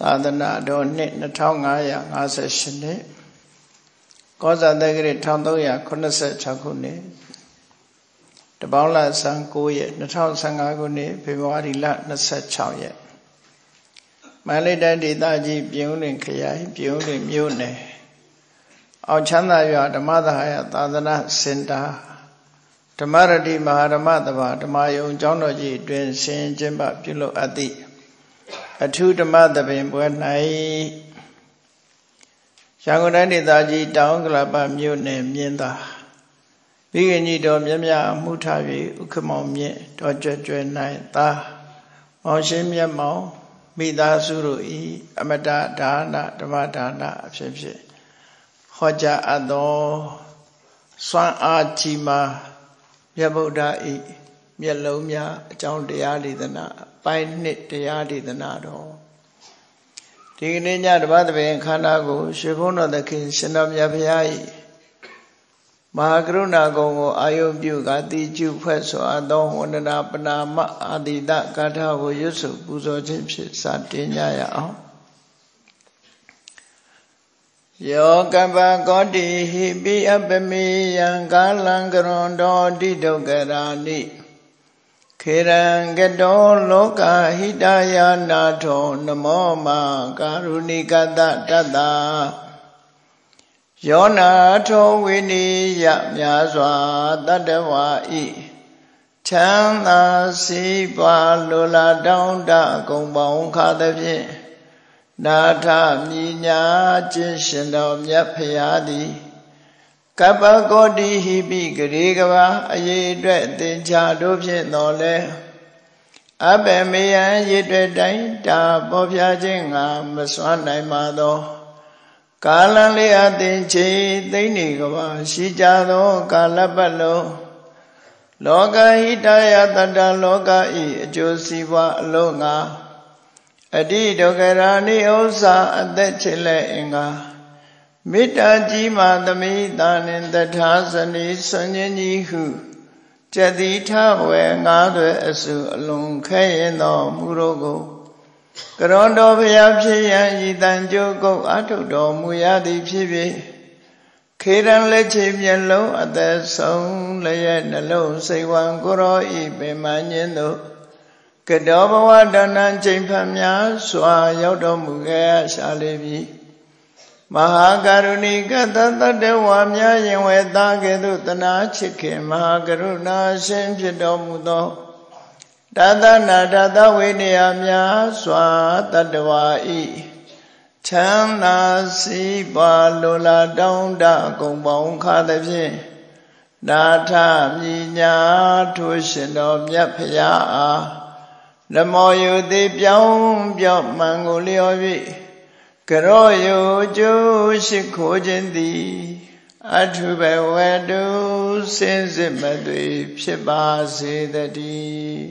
သာသနာတော်နှစ်2558နှစ်ကောဇာတက္ကရာ1386ခုနှစ်တပေါင်းလဆန်း9ရက်2015ခုနှစ်ဖေဖော်ဝါရီလ26ရက်မန္တလေးတိုင်းဒေသကြီးပြည်ဦးလွင်ခရိုင်ပြည်ဦးလွင်မြို့နယ်အောင်ချမ်းသာရွာဓမ္မသဟာယသာသနာစင်တာဓမ္မရတိမဟာဓမ္မတဘာဓမ္မယုံကျောင်းတော်ကြီးအတွင်ဆင်ကျင်းပပြုလုပ်အပ်သည့် အထုဓမ္မသဘင်ပွဲ၌ရန်ကုန်တိုင်းဒေသကြီးတောင်ကလပမြို့နယ်မြင်းသာမိခင်ကြီးတော်မြတ်မြတ်မှုထား၍ဥက္ကမောင်မြင့်တော်ကြွကြွ၌သာမောင်ရှင်းမြတ်မောင်မိသားစုတို့ဤအမတဒါနဓမ္မဒါနအဖြစ်ဖြင့်ဟောကြားအပ်သောစွမ်းအားကြီးမားမြတ်ဗုဒ္ဓဤမျက်လုံးများအကြောင်းတရားဒေသနာ ပိုင်းနှစ်တရားဒေသနာတော်ဒီကနေ့ညတပတ်တပင်ခန္ဓာကိုရွှေဘုန်းတော်သခင်ရှင်တော်မြတ်ဖရာ၏မဟာကရုဏာကုံကိုအာယုပြုကတိကျုဖွဲ့စွာသောဝန္ဒနာပနာမအာတိတကာထကိုရွတ်စုပူဇော်ခြင်းဖြင့်စတင်ကြရအောင်ယောကပကောတိဟိပိအပမေယံကာလံကရွန်တော်တိဒုက္ခရာနိ ခေရံကတောလောကဟိတယာနာထောနမောမာကာရုဏိကတတတ္တာယောနာထောဝိနိယမြာစွာတတ္တဝါဤချမ်းသာစီးပွားလိုလားတောင်းတကုံပေါင်းခါသဖြင့်နာထမြညာခြင်းရှင်တော်မြတ်ဖရာသည် ကပ္ပကောတိဟိပိဂရေကဘာအရေးအတွက်သင်္ချာတို့ဖြင့်တော်လဲအဘယ်မေယံရည်တွေ့တိုင်းတာပေါ်ပြခြင်းငါမစွမ်းနိုင်ပါသော ကာလလေးအသင်ချေသိမ့်နေကဘာရှိကြသော ကာလပတ်လုံးလောကဟိတယတတလောကဤအကျိုးစီးပွားအလုံးငါအတိဒုက္ခရာနိဥ္စာအသက်ချေလက်အင်္ဂါ မေတ္တာကြီးမှသမိတာနှင့်တထာဇနီဆွန်ခြင်းကြီးဟုကျတိထဝေငါးသွဲအစုအလုံးခဲရင်တော်မူတော့ကိုကရွန်တော်ဘုရားဖြစ်ရန်ဤတန်ကြိုးကုတ်အထုတော်မူရသည်ဖြစ်ဖြစ်ခေရန်လက်ချေမျက်လုံးအသက်ဆုံးလျက်နှလုံးစိတ်ဝံကိုရောဤပင်မညင်းတို့ကတောဘဝတဏ္ဏချိန်ဖတ်များစွာရောက်တော်မူခဲ့ရှာလေပြီ မဟာကရုဏီကတတတဝါများရင်ဝေသားကဲ့သို့တနာချစ်ခင်မဟာကရုဏာရှင်ဖြစ်တော်မူသောတသနာတသဝိနည်းများစွာတတဝါဤချမ်းသာစီးပွားလိုလားတောင်းတကုံပေါင်းခါသဖြင့်နာထမြညာထိုးရှင်တော်မြတ်ဖရာအားနမောယုတိပြောင်းပြောင်းမှန်ကိုလျော်၍ ကရောယုကျိုးရှိခိုးခြင်းသည်အထုဘဝတုစင်စစ်မသွေဖြစ်ပါစေတည်း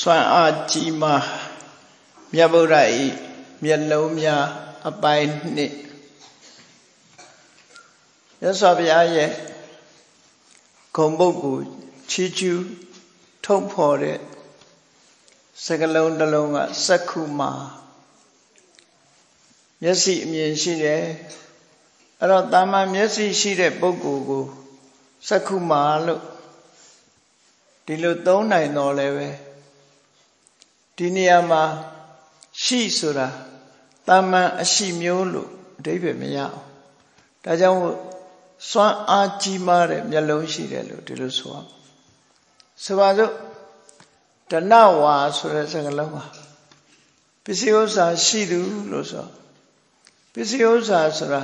စွမ်းအားကြီးမားမြတ်ဗုဒ္ဓ၏မျက်လုံးများအပိုင်းနှစ် မြတ်စွာဘုရားရဲ့ဂုံပုတ်ကိုချီးကျူးထုတ်ဖော်တဲ့စကလုံးတစ်လုံးကစက္ခုမာမျက်စိအမြင်ရှိတယ်အဲ့တော့တာမန်မျက်စိရှိတဲ့ပုဂ္ဂိုလ်ကိုစက္ခုမာလို့ဒီလိုသုံးနိုင်တော့လည်းပဲဒီနေရာမှာရှိဆိုတာတာမန်အရှိမျိုးလို့အဓိပ္ပာယ်မရအောင်ဒါကြောင့် စွမ်းအားကြီးမားတဲ့မျက်လုံးရှိတယ်လို့ဒီလိုဆိုအောင်ဆိုပါစို့တဏဝါဆိုတဲ့စကားလုံးပါပစ္စည်းဥစ္စာရှိသူလို့ဆိုပစ္စည်းဥစ္စာဆိုတာ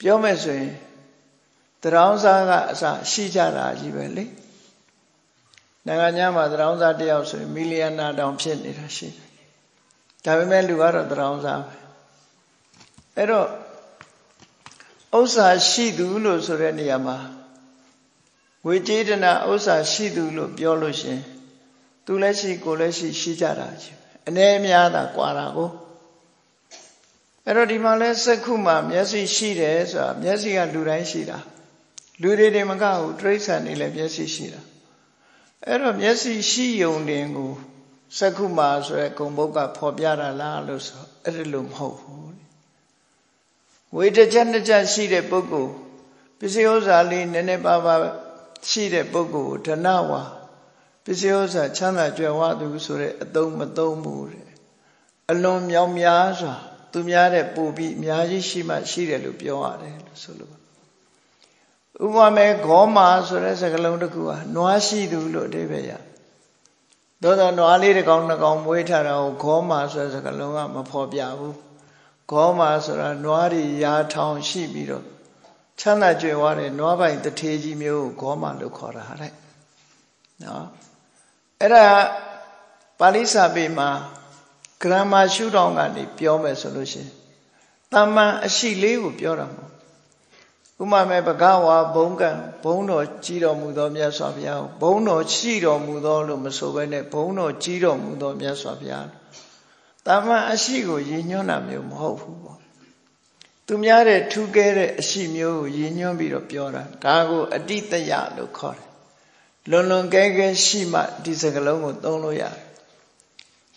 ပြောမယ်ဆိုရင်တရောင်းစားကအစရှိကြတာကြီးပဲလေနိုင်ငံခြားမှာတရောင်းစားတယောက်ဆိုရင်မီလီယံနာတောင်ဖြစ်နေတာရှိတယ်ဒါပေမဲ့လူကတော့တရောင်းစားပဲအဲ့တော့ ဥစ္စာရှိသူလို့ဆိုတဲ့နေရာမှာဝေကျေတနာဥစ္စာရှိသူလို့ပြောလို့ရှင်သူလည်းရှိကိုလည်းရှိရှိကြတာချင်းအ ਨੇ များတာကွာတာကိုအဲ့တော့ဒီမှာလဲစက္ခုမှာမျက်စိရှိတယ်ဆိုတာမျက်စိကလူတိုင်းရှိတာလူတွေတွေမကဘူးတိရစ္ဆာန်တွေလည်းမျက်စိရှိတာအဲ့တော့မျက်စိရှိယုံတင်ကိုစက္ခုမှာဆိုရဲဂုံဘုတ်ကဖော်ပြတာလားလို့ဆိုအဲ့ဒါလို့မဟုတ်ဘူး ဝေတချက်နှစ်ချက်ရှိတဲ့ပုဂ္ဂိုလ်ပစ္စည်းဥစ္စာလေးနည်းနည်းပါးပါးရှိတဲ့ပုဂ္ဂိုလ်ဓနဝါပစ္စည်းဥစ္စာချမ်းသာကြွယ်ဝသူဆိုတဲ့အသုံးမသုံးဘူးတဲ့အလွန်မြောင်များစွာသူများတဲ့ပူပြီးအများကြီးရှိမှရှိတယ်လို့ပြောရတယ်လို့ဆိုလို့ဥပမာဂေါမာဆိုတဲ့စကားလုံးတစ်ခုဟာနွားရှိသူလို့အဓိပ္ပာယ်ရသို့တော့နွားလေးတစ်ကောင်နှစ်ကောင်မွေးထားတာကိုဂေါမာဆိုတဲ့စကားလုံးကမဖော်ပြဘူး ဂေါမာဆိုတာနွားတွေရာထောင်ရှိပြီးတော့ချမ်းသာကြွယ်ဝတဲ့နွားပိုင်တထေးကြီးမျိုးကိုဂေါမာလို့ခေါ်တာတဲ့နော်အဲ့ဒါပါဠိစာပေမှာဂရမာရှုထောင့်ကနေပြောမယ်ဆိုလို့ရှိရင်တမန်အရှိလေးကိုပြောတာမဟုတ်ဥမာမဲ့ဘဂဝါဘုံကံဘုံတော်ကြီးတော်မူသောမြတ်စွာဘုရားဘုံတော်ရှိတော်မူသောလို့မဆိုဘဲနဲ့ဘုံတော်ကြီးတော်မူသောမြတ်စွာဘုရား တာမန်အရှိကိုရည်ညွှန်းတာမျိုးမဟုတ်ဘူးပေါ့သူများတဲ့ထူးကဲတဲ့အရှိမျိုးကိုရည်ညွှန်းပြီးတော့ပြောတာဒါကိုအတိတယလို့ခေါ်တယ်လွန်လွန်ကဲကဲရှိမှဒီစကလုံးကိုသုံးလို့ရတယ်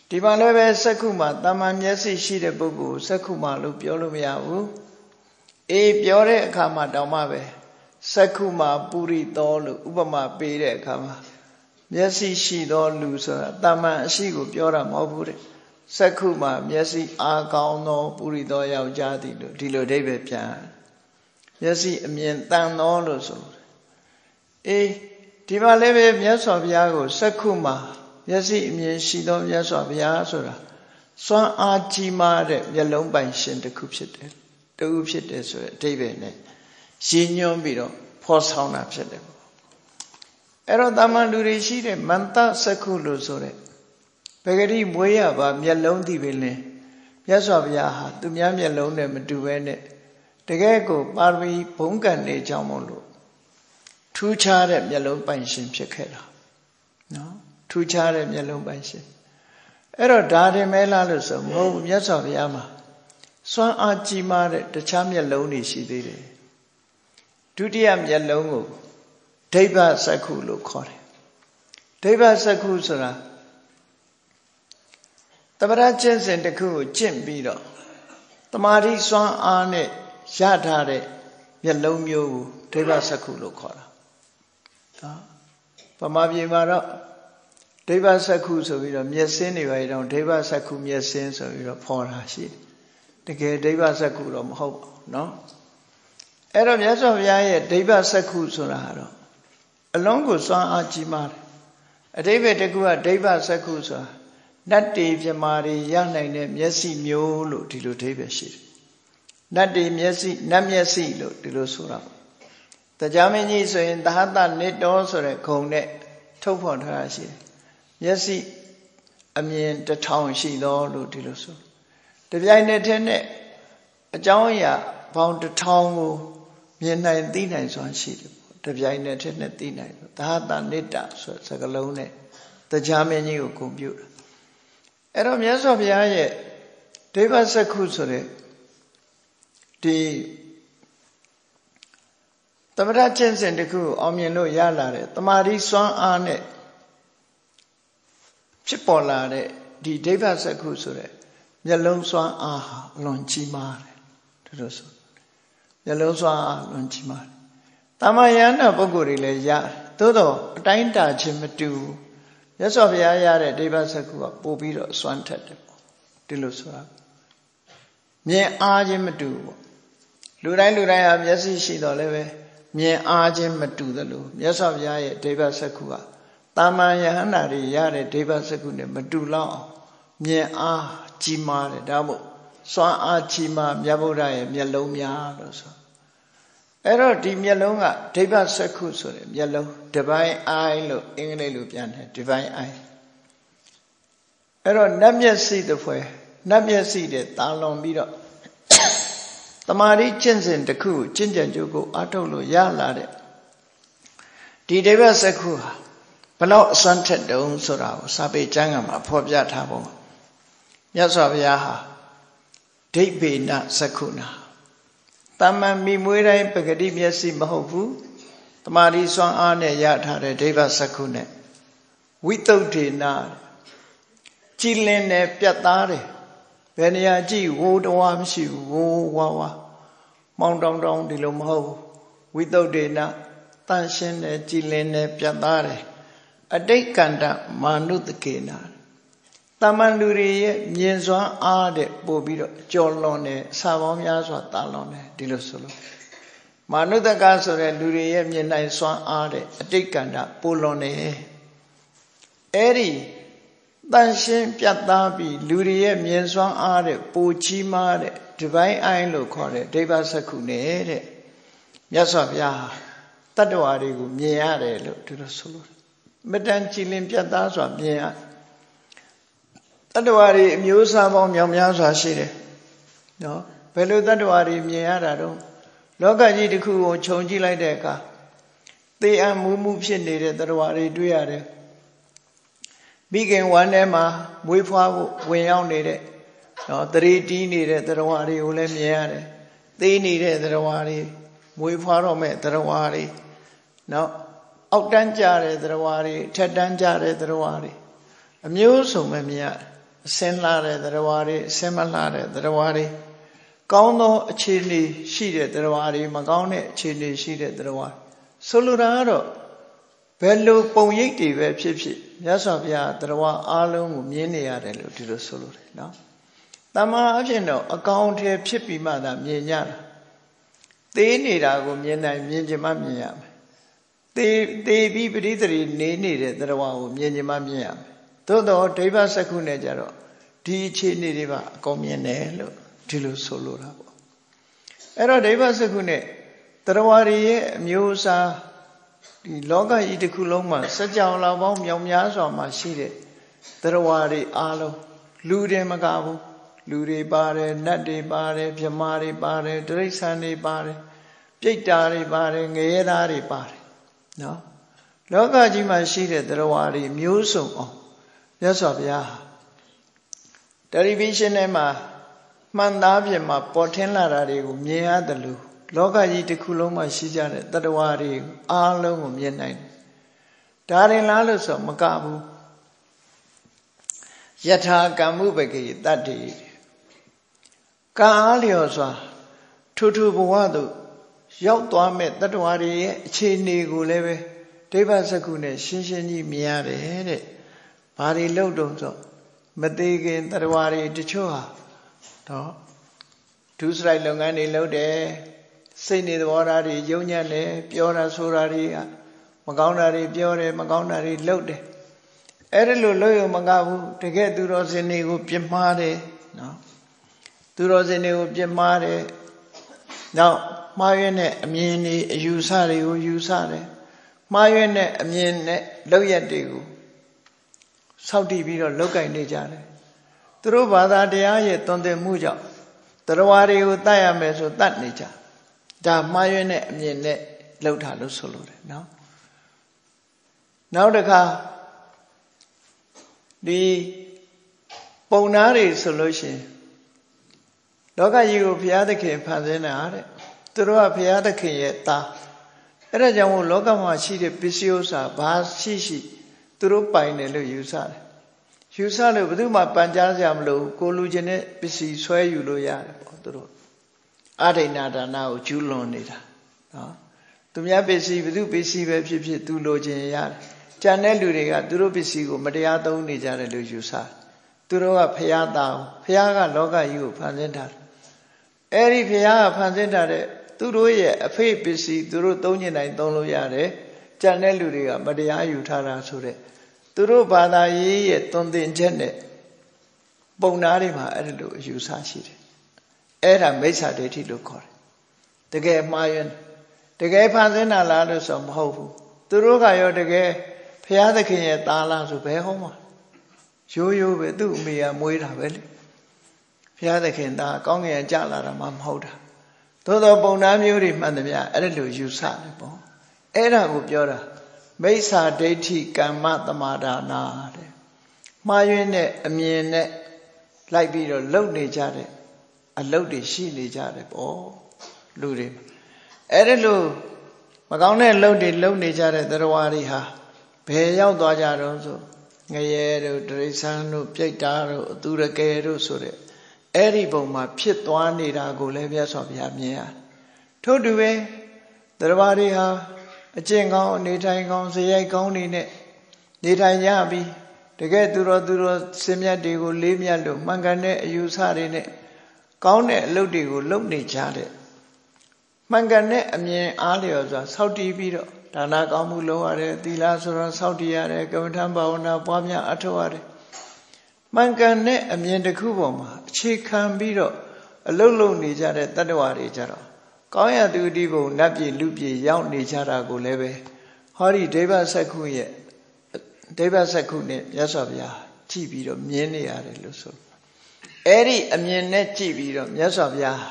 ဒီမှာလည်းပဲစက္ခုမှာတာမန်မျက်စိရှိတဲ့ပုဂ္ဂိုလ်စက္ခုမှာလို့ပြောလို့မရဘူးအေးပြောတဲ့အခါမှာတောင်မှပဲစက္ခုမှာပုရိသောလို့ဥပမာပေးတဲ့အခါမှာမျက်စိရှိသောလူဆိုတာတာမန်အရှိကိုပြောတာမဟုတ်ဘူးတဲ့ စက္ခုမှာမျက်စိအားကောင်းသောပုရိသောယောက်ျားသည်လို့ဒီလိုအဓိပ္ပာယ်ပြန်မျက်စိအမြင်တန်သောလို့ဆိုအေးဒီမှာလည်းပဲမြတ်စွာဘုရားကိုစက္ခုမှာမျက်စိအမြင်ရှိသောမြတ်စွာဘုရားဆိုတာစွမ်းအားကြီးမားတဲ့မျက်လုံးပိုင်ရှင်တစ်ခုဖြစ်တယ်တူဖြစ်တယ်ဆိုတဲ့အဓိပ္ပာယ်နဲ့ရည်ညွှန်းပြီးတော့ဖော်ဆောင်တာဖြစ်တယ်ပေါ့အဲ့တော့တာမန်လူတွေရှိတဲ့မန္တစက္ခုလို့ဆိုတဲ့ ပဂတိမွေးရပါမျက်လုံးသိပင်လင်းမြတ်စွာဘုရားဟာသူများမျက်လုံးနဲ့မတူဘဲနဲ့တကယ်ကိုပါရမီဘုံကံနေကြောင်းမို့လို့ထူးခြားတဲ့မျက်လုံးပိုင်ရှင်ဖြစ်ခဲ့တာနော်ထူးခြားတဲ့မျက်လုံးပိုင်ရှင်အဲ့တော့ဒါတင်မဲလားလို့ဆိုမဟုတ်ဘူးမြတ်စွာဘုရားမှာစွမ်းအားကြီးမားတဲ့တခြားမျက်လုံးတွေရှိသေးတယ်ဒုတိယမျက်လုံးကိုဒိဗ္ဗစက္ခုလို့ခေါ်တယ်ဒိဗ္ဗစက္ခုဆိုတာ တပရကျင့်စဉ်တစ်ခုကိုကျင့်ပြီးတော့တမာတိစွမ်းအားနဲ့ရထားတဲ့မျက်လုံးမျိုးကိုဒိဗ္ဗစက္ခုလို့ခေါ်တာနော်ဗမာပြည်မှာတော့ဒိဗ္ဗစက္ခုဆိုပြီးတော့မျက်စင်းတွေပဲတော့ဒိဗ္ဗစက္ခုမျက်စင်းဆိုပြီးတော့ဖော်တာရှိတယ်တကယ်ဒိဗ္ဗစက္ခုတော့မဟုတ်ပါဘူးเนาะအဲ့တော့မြတ်စွာဘုရားရဲ့ဒိဗ္ဗစက္ခုဆိုတာကတော့အလုံးကိုစွမ်းအားကြီးမားတယ်အတိပ္ပယ်တကူကဒိဗ္ဗစက္ခုဆိုတာ နတ်တေပြမာတွေရနိုင်တဲ့မျက်စိမျိုးလို့ဒီလိုဒိဗ္ဗရှိတယ်နတ်တေမျက်စိနတ်မျက်စိလို့ဒီလိုဆိုတာပေါ့တရားမင်းကြီးဆိုရင်သဟတနိတောဆိုတဲ့ဂုံနဲ့ထုတ်ဖော်ထားတာရှိတယ်မျက်စိအမြင်တစ်ထောင်ရှိသောလို့ဒီလိုဆိုတပြိုင်နက်တည်းနဲ့အကြောင်းအရာပေါင်းတစ်ထောင်ကိုမြင်နိုင်သိနိုင်စွာရှိတယ်ပေါ့တပြိုင်နက်တည်းနဲ့သိနိုင်တယ်သာသနိတ္တဆိုစကလုံးနဲ့တရားမင်းကြီးကိုဂုဏ်ပြုတာ အဲ့တော့မြတ်စွာဘုရားရဲ့ဒိဗ္ဗစက္ခုဆိုတဲ့ဒီသမထကျင့်စဉ်တစ်ခုအောင်မြင်လို့ရလာတဲ့တမာတိစွမ်းအားနဲ့ဖြစ်ပေါ်လာတဲ့ဒီဒိဗ္ဗစက္ခုဆိုတဲ့မျက်လုံးစွမ်းအားဟာအလွန်ကြီးမားတယ်ဒါလို့ဆိုမျက်လုံးစွမ်းအားလွန်ကြီးမားတယ်တာမယန္တာပုဂ္ဂိုလ်တွေလည်းရသို့တော့အတိုင်းတာခြင်းမတူ မြတ်စွာဘုရားရတဲ့ဒိဗ္ဗစက္ခုကပို့ပြီးတော့စွမ်းထက်တယ်ပေါ့ဒီလိုဆိုတာမြင်အားခြင်းမတူပေါ့လူတိုင်းလူတိုင်းဟာမျက်စိရှိတော့လည်းပဲမြင်အားခြင်းမတူသလိုမြတ်စွာဘုရားရဲ့ဒိဗ္ဗစက္ခုကတာမန်ယဟန္တာတွေရတဲ့ဒိဗ္ဗစက္ခုနဲ့မတူလောက်အောင်မြင်အားကြီးမားတယ်ဒါမို့စွမ်းအားကြီးမားမြတ်ဗုဒ္ဓရဲ့မျက်လုံးများလို့ဆို အဲ့တော့ဒီမျက်လုံးကဒိဗ္ဗစက္ခုဆိုတဲ့မျက်လုံး divine eye လို့အင်္ဂလိပ်လိုပြန်တယ် divine eye အဲ့တော့နတ်မျက်စိတစ်ဖွဲနတ်မျက်စိတဲ့တာလွန်ပြီးတော့တမာရီကျင့်စဉ်တစ်ခုကျင့်ကြံကြိုးကိုအထုတ်လို့ရလာတဲ့ဒီဒိဗ္ဗစက္ခုဟာဘလောက်အစွမ်းထက်တုံးဆိုတာကိုစာပေကျမ်းကမှာဖော်ပြထားပုံမြတ်စွာဘုရားဟာဒိဋ္ဌိနသက္ခုနာ တမန်မိမွေးတိုင်းပဂတိမျက်စိမဟုတ်ဘူးတမာရီစွမ်းအားနဲ့ရထားတဲ့ဒိဗ္ဗသက္ခုနဲ့ဝိတုဒ္ဓေနာကြည်လင်တယ်ပြတ်သားတယ်ဘယ်နေရာကြည့်ဝိုးတဝါမရှိဘူးဝိုးဝါဝါမောင်းတောင်းတောင်းဒီလိုမဟုတ်ဘူးဝိတုဒ္ဓေနာတန်ရှင်းတယ်ကြည်လင်တယ်ပြတ်သားတယ်အတိတ်ကန္တမာနုတကေနာ တမန်လူတွေရဲ့မြင်စွမ်းအားတဲ့ပို့ပြီးတော့ကြော်လွန်တယ်စာပေါင်းများစွာတာလွန်တယ်ဒီလိုဆိုလို့မာနုတကဆိုတဲ့လူတွေရဲ့မြင်နိုင်စွမ်းအားတဲ့အတိတ်ကန္တပိုလွန်တယ်အဲ့ဒီတန်ရှင်းပြတ်သားပြီးလူတွေရဲ့မြင်စွမ်းအားတဲ့ပိုကြီးမားတဲ့ divine eye လို့ခေါ်တဲ့ဒိဗ္ဗစက္ခုနဲ့တဲ့မြတ်စွာဘုရားတတ္တဝါတွေကိုမြင်ရတယ်လို့ဒီလိုဆိုလို့မတန်ကြည်လင်ပြတ်သားစွာမြင်ရတ တ္တဝါတွေအမျိုးအစားပေါင်းမြောင်များစွာရှိတယ်နော်ဘယ်လိုတတ္တဝါတွေမြင်ရတာတော့လောကကြီးတစ်ခုကိုခြုံကြည့်လိုက်တဲ့အခါသေအံမူးမှုဖြစ်နေတဲ့တတ္တဝါတွေတွေ့ရတယ်မိခင်ဝမ်းထဲမှာမွေးဖွားဖို့ဝင်ရောက်နေတဲ့နော်တရေတီးနေတဲ့တရဝါတွေကိုလည်းမြင်ရတယ်သေနေတဲ့တရဝါတွေမွေးဖွားတော့မဲ့တရဝါတွေနော်အောက်တန်းကြတဲ့တရဝါတွေထက်တန်းကြတဲ့တရဝါတွေအမျိုးစုံပဲမြင်ရ အစင်းလာတဲ့တရဝါတွေအစင်းမလာတဲ့တရဝါတွေကောင်းသောအခြေအနေရှိတဲ့တရဝါတွေမကောင်းတဲ့အခြေအနေရှိတဲ့တရဝါဆိုလိုတာကတော့ဘယ်လိုပုံရိပ်တွေပဲဖြစ်ဖြစ်မြတ်စွာဘုရားတရဝအားလုံးကိုမြင်နေရတယ်လို့ဒီလိုဆိုလိုတယ်နော်တမန်အဖြစ်တော့အကောင်ထဲဖြစ်ပြီးမှသာမြင်ကြတာသေးနေတာကိုမြင်နိုင်မြင်ချင်မှမြင်ရမယ်သေးသေးပြီးပရိသေနေနေတဲ့တရဝကိုမြင်ချင်မှမြင်ရမယ် သို့တော့ဒိဗ္ဗစက္ခုနဲ့ကြတော့ဒီအခြေအနေတွေပါအကုန်မြင်တယ်လို့ဒီလိုဆိုလိုတာပေါ့အဲ့တော့ဒိဗ္ဗစက္ခုနဲ့တရဝရီရဲ့အမျိုးအစားဒီလောကကြီးတစ်ခုလုံးမှာစัจ java လာပေါင်းမြောင်များစွာမှာရှိတဲ့သရဝါတွေအားလုံးလူတွေမကဘူးလူတွေပါတယ်နတ်တွေပါတယ်မြမာတွေပါတယ်တိရစ္ဆာန်တွေပါတယ်ပြိတ္တာတွေပါတယ်ငရဲသားတွေပါတယ်နော်လောကကြီးမှာရှိတဲ့သရဝါတွေမျိုးစုံအောင် မြတ်စွာဘုရားတယ်လီဗီရှင်းထဲမှာမှန်သားပြင်မှာပေါ်ထင်းလာတာတွေကိုမြင်ရတယ်လို့လောကကြီးတစ်ခုလုံးမှာရှိကြတဲ့တတ္တဝါတွေအားလုံးကိုမြင်နိုင်တယ်ဒါရင်လားလို့ဆိုမကဘူးယထာကမ္မှုပကေတတ္တိကံအားလျော်စွာထူထူဘဝသို့ရောက်သွားမဲ့တတ္တဝါတွေရဲ့အခြေအနေကိုလည်းပဲဒိဗ္ဗစကုနဲ့ရှင်းရှင်းကြီးမြင်ရတယ်တဲ့။ ဘာတွေလုပ်တော့ဆိုမသေးခင်တတ္တဝါတွေတချို့ဟာတော့ဒုစရိုက်လုပ်ငန်းတွေလုပ်တယ်စိတ်နေသဘောထားတွေယုံညံ့တယ်ပြောတာဆိုတာတွေကမကောင်းတာတွေပြောတယ်မကောင်းတာတွေလုပ်တယ်အဲ့ဒါလို့လို့ရမကဘူးတကယ်သူတော်စင်တွေကိုပြမှားတယ်နော်သူတော်စင်တွေကိုပြမှားတယ်နောက်မှားရွံ့တဲ့အမြင်တွေအယူဆတွေကိုယူဆတယ်မှားရွံ့တဲ့အမြင်နဲ့လောက်ရက်တွေကို စောက်တည်ပြီးတော့လောက်ကင်နေကြတယ်သူတို့ဘာသာတရားရဲ့တွင်တင်မှုကြောင့်တရားတွေကိုတတ်ရမယ်ဆိုတတ်နေကြဒါမှားရွံ့တဲ့အမြင်နဲ့လှုပ်တာလို့ဆိုလိုတယ်နော်နောက်တစ်ခါဒီပုံနာတွေဆိုလို့ရှိရင်လောကကြီးကိုဘုရားသခင်ဖန်ဆင်းတာတဲ့သူတို့ကဘုရားသခင်ရဲ့သားအဲ့ဒါကြောင့်မို့လောကမှာရှိတဲ့ပစ္စည်းဥစ္စာဘာရှိရှိ သူတို့ပိုင်တယ်လို့ယူဆတယ်ယူဆလို့ဘယ်သူမှပန်ကြားစရာမလိုကိုလူချင်းတဲ့ပစ္စည်းဆွဲယူလို့ရတယ်ပေါ့သူတို့အဒိဏဒါနကိုကျူးလွန်နေတာနော်သူများပစ္စည်းဘယ်သူပစ္စည်းပဲဖြစ်ဖြစ်သူလိုချင်ရတယ်ကြံတဲ့လူတွေကသူတို့ပစ္စည်းကိုမတရားသုံးနေကြတယ်လို့ယူဆသူတို့ကဖရာသားဖရာကလောကကြီးကိုဖန်ဆင်းထားတယ်အဲ့ဒီဖရာကဖန်ဆင်းထားတဲ့သူတို့ရဲ့အဖေပစ္စည်းသူတို့သုံးကျင်တိုင်းသုံးလို့ရတယ် ကြံတဲ့လူတွေကမတရားယူထားတာဆိုတဲ့သူတို့ဘာသာရေးရဲ့သွန်သင်ချက်နဲ့ပုံနာတွေမှာအဲ့လိုအယူဆရှိတယ်အဲ့ဒါမိစ္ဆာဒိဋ္ဌိလို့ခေါ်တယ်တကယ်မှားရင်တကယ်ဖန်ဆင်းတာလားလို့ဆိုမဟုတ်ဘူးသူတို့ကရောတကယ်ဘုရားသခင်ရဲ့သားလားဆိုဘယ်ဟောမှာရိုးရိုးပဲသူ့အမေကမွေးတာပဲလေဘုရားသခင်သားကောင်းကင်ကြလာတာမှမဟုတ်တာသို့သောပုံနာမျိုးတွေမှန်သမျှအဲ့လိုယူဆတယ်ပေါ့ အဲ့ဒါကိုပြောတာမိစ္ဆာဒိဋ္ဌိကမ္မသမာဒါနာတဲ့မှားယွင်းတဲ့အမြင်နဲ့လိုက်ပြီးတော့လုံနေကြတဲ့အလုတ်တွေရှိနေကြတယ်ပေါ့လူတွေအဲ့ဒါလို့မကောင်းတဲ့အလုတ်တွေလုံနေကြတဲ့သရဝါတွေဟာဘယ်ရောက်သွားကြတော့ဆိုငရဲတို့ဒရိษံတို့ပြိတ္တာတို့အသူရကယ်တို့ဆိုတဲ့အဲ့ဒီပုံမှာဖြစ်သွားနေတာကိုလည်းမြတ်စွာဘုရားမြင်ရထို့တူပဲသရဝါတွေဟာ အကျင့်ကောင်းအနေထိုင်ကောင်းဇယိုက်ကောင်းနေနဲ့နေထိုင်ကြပြီးတကယ်သူတော်သူတော်စင်မြတ်တွေကိုလေးမြတ်လို့မှန်ကန်တဲ့အယူဆတွေနဲ့ကောင်းတဲ့အလုပ်တွေကိုလုပ်နေကြတဲ့မှန်ကန်တဲ့အမြင်အားလျော်စွာစောင့်တည်ပြီးတော့ဒါနကောင်းမှုလုပ်ရတယ်သီလဆိုတော့စောင့်တည်ရတယ်ကမ္မထံဘာဝနာပွားများအထောက်ရတယ်မှန်ကန်တဲ့အမြင်တစ်ခုပေါ်မှာအခြေခံပြီးတော့အလုပ်လုပ်နေကြတဲ့တတ္တဝါတွေကြတော့ ကောင်းရသူတိဘုံနတ်ပြည်လူပြည်ရောက်နေကြတာကိုလည်းပဲဟောဒီဒိဗ္ဗစက္ခုရဲ့ဒိဗ္ဗစက္ခုနဲ့မြတ်စွာဘုရားကြည့်ပြီးတော့မြင်နေရတယ်လို့ဆိုအဲ့ဒီအမြင်နဲ့ကြည့်ပြီးတော့မြတ်စွာဘုရား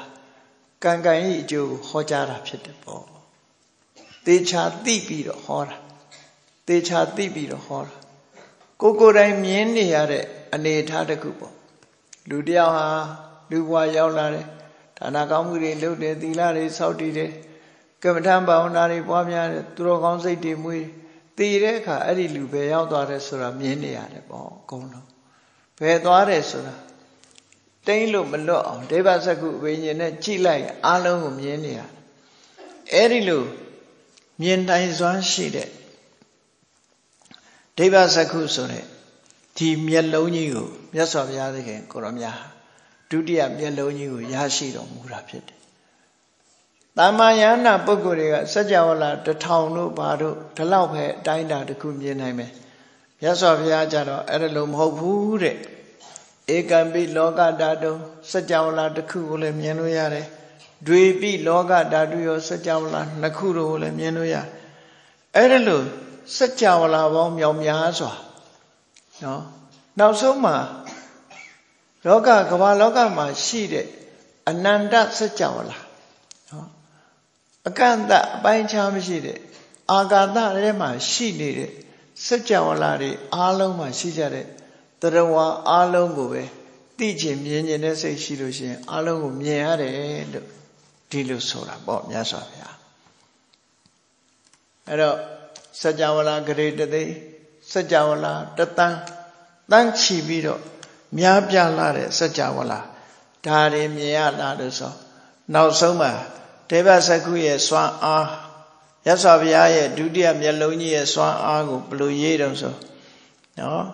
ကံကံဤအကျိုးဟောကြားတာဖြစ်တယ်ပေါ့သေချာသိပြီးတော့ဟောတာသေချာသိပြီးတော့ဟောတာကိုကိုယ်တိုင်မြင်နေရတဲ့အနေအထားတစ်ခုပေါ့လူတယောက်ဟာလူဘဝရောက်လာတယ် ဒါနာကောင်းမှုတွေလုပ်တယ်သီလတွေစောင့်တည်တယ်ကမ္မထံဘာဝနာတွေပွားများတယ်သူတော်ကောင်းစိတ်တွေမွေးတည်တဲ့အခါအဲ့ဒီလူပဲရောက်သွားတယ်ဆိုတာမြင်နေရတယ်ပေါ့အကုန်လုံးဘယ်သွားတယ်ဆိုတာတိမ့်လို့မလွတ်အောင်ဒေဝစကုအဘိညာဉ်နဲ့ကြိလိုက်အားလုံးကိုမြင်နေရတယ်အဲ့ဒီလိုမြင်တိုင်စွမ်းရှိတဲ့ဒိဗ္ဗစကုဆိုတဲ့ဒီမျက်လုံးကြီးကိုမြတ်စွာဘုရားသခင်ကိုရောမြတ် ဒုတိယမျက်လုံးကြီးကိုရရှိတော်မူတာဖြစ်တယ်။တာမယန္နာပုဂ္ဂိုလ်တွေကစัจ java လာတထောင်တို့ဘာတို့ဒီလောက်ပဲအတိုင်းတာတစ်ခုမြင်နိုင်မယ်။မြတ်စွာဘုရားကြတော့အဲ့ဒါလိုမဟုတ်ဘူးတဲ့။ဧကံပိလောကဓာတုစัจ java လာတစ်ခုကိုလည်းမြင်လို့ရတယ်။ဒွေပိလောကဓာတုရောစัจ java လာနှစ်ခုတို့ကိုလည်းမြင်လို့ရတယ်။အဲ့ဒါလိုစัจ java လာပေါင်းမြောင်များစွာနော်နောက်ဆုံးမှာ လောကကမ္ဘာလောကမှာရှိတဲ့အနန္တစัจ java လာနော်အကန့်အသတ်အပိုင်းခြားမရှိတဲ့အာကာသထဲမှာရှိနေတဲ့စัจ java လာတွေအားလုံးမှာရှိကြတဲ့တရဝါအားလုံးကိုပဲသိကျင်မြင်ကျင်တဲ့စိတ်ရှိလို့ရှိရင်အားလုံးကိုမြင်ရတယ်လို့ဒီလိုဆိုတာပေါ့မြတ်စွာဘုရားအဲ့တော့စัจ java လာဂရေတသိစัจ java လာတသန်းတန်းချီပြီးတော့ များပြားလာတဲ့စัจ java လာဒါတွေမြင်ရလာလို့ဆိုနောက်ဆုံးမှာဒေဝစကုရဲ့စွမ်းအားရသော်ဘုရားရဲ့ဒုတိယမျက်လုံးကြီးရဲ့စွမ်းအားကိုဘယ်လိုရေးတုံးဆိုနော်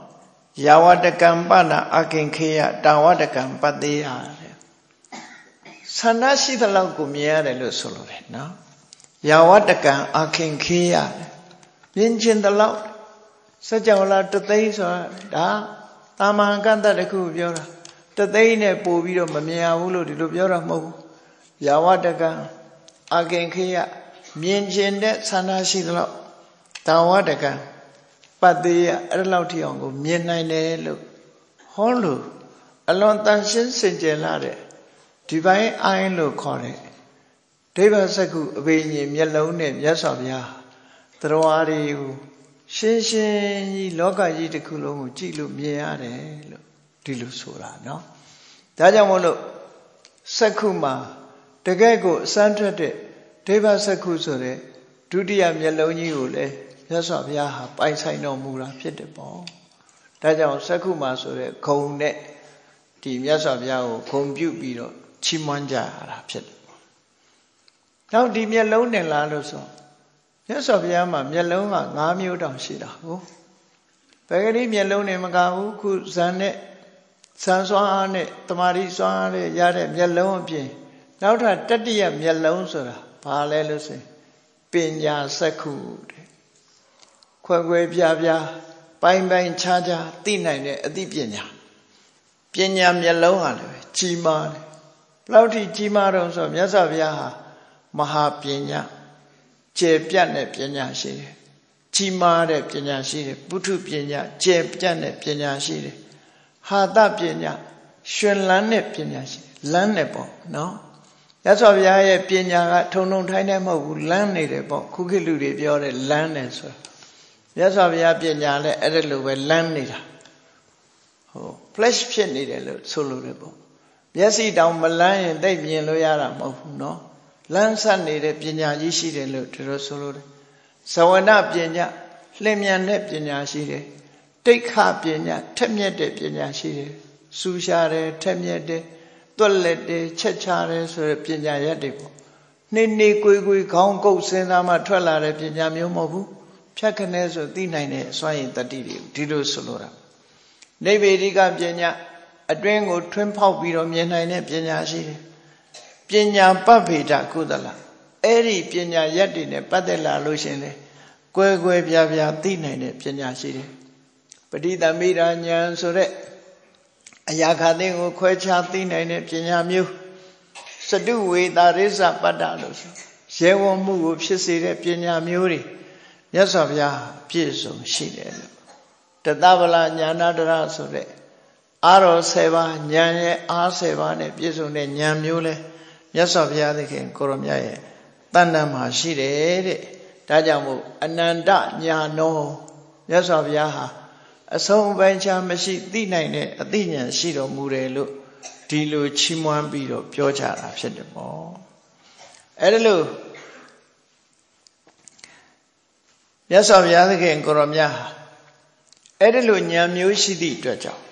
ယာဝတကံပနာအခင်ခေယတာဝတကံပတေယတဲ့ဆန္ဒရှိသလောက်ကိုမြင်ရတယ်လို့ဆိုလိုတယ်နော်ယာဝတကံအခင်ခေယမြင်ခြင်းသလောက်စัจ java လာတသိန်းဆိုတာဒါ တာမန်ကန့်တတ်တခုပြောတာတသိန်းနဲ့ပို့ပြီးတော့မမြင်ရဘူးလို့ဒီလိုပြောတာမဟုတ်ဘူးယာဝတကံအကင်ခေယမြင်ခြင်းတဲ့ဆန္ဒရှိသလောက်တာဝတကံပတ်သေးရအဲ့လောက်ထိအောင်ကိုမြင်နိုင်တယ်လို့ဟောလို့အလွန်တန်ရှင်းစင်ကြယ်လာတဲ့ဒီပိုင်းအိုင်းလို့ခေါ်တဲ့ဒိဗ္ဗစကုအဘိညာဉ်မျက်လုံးနဲ့မြတ်စွာဘုရားသရဝါတွေကို ရှင်းရှင်းကြီးလောကကြီးတစ်ခုလုံးကိုကြည့်လို့မြင်ရတယ်လို့ဒီလိုဆိုတာเนาะဒါကြောင့်မို့လို့စက္ခုမှာတကယ့်ကိုအစမ်းထွက်တဲ့ဒိဗ္ဗစက္ခုဆိုတဲ့ဒုတိယမျက်လုံးကြီးကိုလည်းမြတ်စွာဘုရားဟာပိုင်ဆိုင်တော်မူတာဖြစ်တယ်ပေါ့ဒါကြောင့်စက္ခုမှာဆိုတဲ့ဂုံနဲ့ဒီမြတ်စွာဘုရားကိုဂုံပြုပြီးတော့ချီးမွမ်းကြရတာဖြစ်တယ်ပေါ့နောက်ဒီမျက်လုံးနဲ့လားလို့ဆို မြတ်စွာဘုရားမှာမျက်လုံးက၅မျိုးတောင်ရှိတာဟုတ်ဘယ်ကလေးမျက်လုံးနဲ့မကဘူးခုဇန်နဲ့ဇန်စွမ်းအားနဲ့တမာရီစွမ်းအားနဲ့ရတဲ့မျက်လုံးအပြင်နောက်ထပ်တတိယမျက်လုံးဆိုတာဘာလဲလို့ဆိုရင်ပညာစက္ခုတဲ့ခွဲခွဲပြားပြားပိုင်းပိုင်းခြားခြားသိနိုင်တဲ့အသိပညာပညာမျက်လုံးဟာလည်းကြီးမားတယ်ဘယ်လောက်ထိကြီးမားတော့ဆိုမြတ်စွာဘုရားဟာမဟာပညာ ကျေပြတ်တဲ့ပညာရှိတယ်ကြီးမားတဲ့ပညာရှိတယ်ပုထုပညာကျေပြတ်တဲ့ပညာရှိတယ်ဟာတပညာရှင်လန်းတဲ့ပညာရှိလန်းတယ်ပေါ့နော်ရသော်ဘုရားရဲ့ပညာကထုံထုံထိုင်းတဲ့မဟုတ်ဘူးလန်းနေတယ်ပေါ့ခုခေတ်လူတွေပြောတယ်လန်းတယ်ဆိုရသော်ဘုရားပညာလည်းအဲ့ဒါလိုပဲလန်းနေတာဟို flash ဖြစ်နေတယ်လို့ဆိုလိုတယ်ပေါ့မျက်စိတောင်မလန်းရင်တိတ်မြင်လို့ရတာမဟုတ်ဘူးနော် လန်းဆက်နေတဲ့ပညာကြီးရှိတယ်လို့ဒီလိုဆိုလို့တယ်ဇဝနပညာလျင်မြန်တဲ့ပညာရှိတယ်တိတ်ခပညာထက်မြက်တဲ့ပညာရှိတယ်စူရှာတယ်ထက်မြက်တယ်တွက်လက်တယ်ချက်ချတယ်ဆိုတဲ့ပညာရက်တွေပေါ့နေနေကိုယ်ကိုယ်ခေါင်းကုပ်စဉ်းစားမှထွက်လာတဲ့ပညာမျိုးမဟုတ်ဘူးဖြတ်ခနဲဆိုသိနိုင်တဲ့အစွမ်းရည်တတိတွေဒီလိုဆိုလိုတာနိဗ္ဗေဒိကပညာအတွင်းကိုထွန်းဖောက်ပြီးတော့မြင်နိုင်တဲ့ပညာရှိတယ် ပညာပဗ္ဗေဒကုသလအဲ့ဒီပညာရက်တွေနဲ့ပတ်သက်လာလို့ရှင်လေကွယ်ကွယ်ပြားပြားသိနိုင်တဲ့ပညာရှိတယ်ပဋိသမိရာဉာဏ်ဆိုတဲ့အရာခသိကိုခွဲခြားသိနိုင်တဲ့ပညာမျိုးစတုဝေတာရိစ္ဆပတ္တလို့ဆိုရဲဝံမှုကိုဖြစ်စေတဲ့ပညာမျိုးတွေမြတ်စွာဘုရားပြည့်စုံရှိတယ်လို့တတဗလာညာနာတရဆိုတဲ့အာရော7ပါးဉာဏ်ရဲ့အား7ပါးနဲ့ပြည့်စုံတဲ့ဉာဏ်မျိုးလဲ မြတ်စွာဘုရားသခင်ကိုရမြတ်ရဲ့တဏ္ဍမှာရှိတယ်တဲ့ဒါကြောင့်မို့အနန္တညာနောမြတ်စွာဘုရားဟာအဆုံးပိုင်းခြားမရှိသိနိုင်တဲ့အသိဉာဏ်ရှိတော်မူတယ်လို့ဒီလိုချီးမွမ်းပြီးတော့ပြောကြတာဖြစ်တယ်ပေါ့အဲ့ဒါလို့မြတ်စွာဘုရားသခင်ကိုရောမြတ်ဟာအဲ့ဒါလို့ဉာဏ်မျိုးရှိသည့်အတွက်ကြောင့်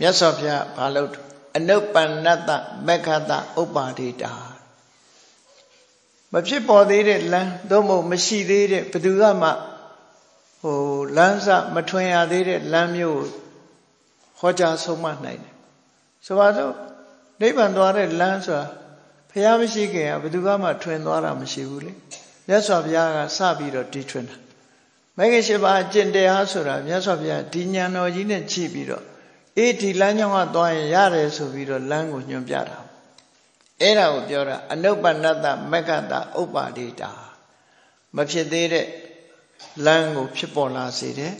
မြတ်စွာဘုရားဘာလို့ အနုပ္ပန္နတမက္ခတဥပ္ပါဒိတာမဖြစ်ပေါ်သေးတဲ့လမ်းသို့မဟုတ်မရှိသေးတဲ့ဘယ်သူကမှဟိုလမ်းစမထွင်ရသေးတဲ့လမ်းမျိုးဟောကြားဆုံးမနိုင်တယ်ဆိုပါတော့နိဗ္ဗာန်သွားတဲ့လမ်းဆိုတာဘုရားမရှိခင်ကဘယ်သူမှထွင်သွားတာမရှိဘူးလေမြတ်စွာဘုရားကစပြီးတော့တီထွင်တာမဂ္ဂင်၈ပါးအကျင့်တရားဆိုတာမြတ်စွာဘုရားဒီညာတော်ကြီးနဲ့ကြည့်ပြီးတော့ အေးဒီလမ်းကြောင်းကသွားရင်ရတယ်ဆိုပြီးတော့လမ်းကိုညွှန်ပြတာအဲ့ဒါကိုပြောတာအနုပ္ပန္နတမက္ကတဥပ္ပါဒိတာမဖြစ်သေးတဲ့လမ်းကိုဖြစ်ပေါ်လာစေတယ်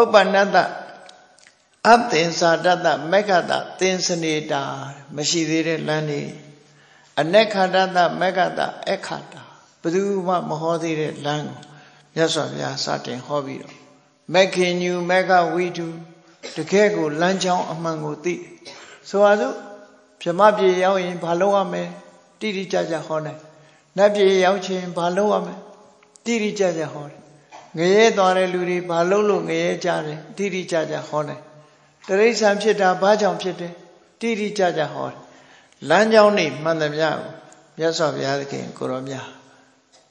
ဥပ္ပန္နတအသင်္စာတတမက္ခတသင်္စနေတာမရှိသေးတဲ့လမ်းနေအနက္ခတတမက္ခတအခတာဘယ်သူမှမဟောသေးတဲ့လမ်းကိုမြတ်စွာဘုရားစတင်ဟောပြီးတော့ မက္ခင်ညူမက္ခဝိတုတကယ်ကိုလမ်းကြောင်းအမှန်ကိုသိဆိုပါစို့ဗြမပြေရောက်ရင်ဘာလုပ်ရမလဲတိတိကျကျဟောတယ်နတ်ပြေရောက်ချင်းဘာလုပ်ရမလဲတိတိကျကျဟောတယ်ငရဲသွားတဲ့လူတွေဘာလုပ်လို့ငရဲကြတယ်တိတိကျကျဟောတယ်တရိษံဖြစ်တာဘာကြောင့်ဖြစ်တယ်တိတိကျကျဟောတယ်လမ်းကြောင်းနေမှန်သမျှကိုမြတ်စွာဘုရားသခင်ကိုရောမြတ်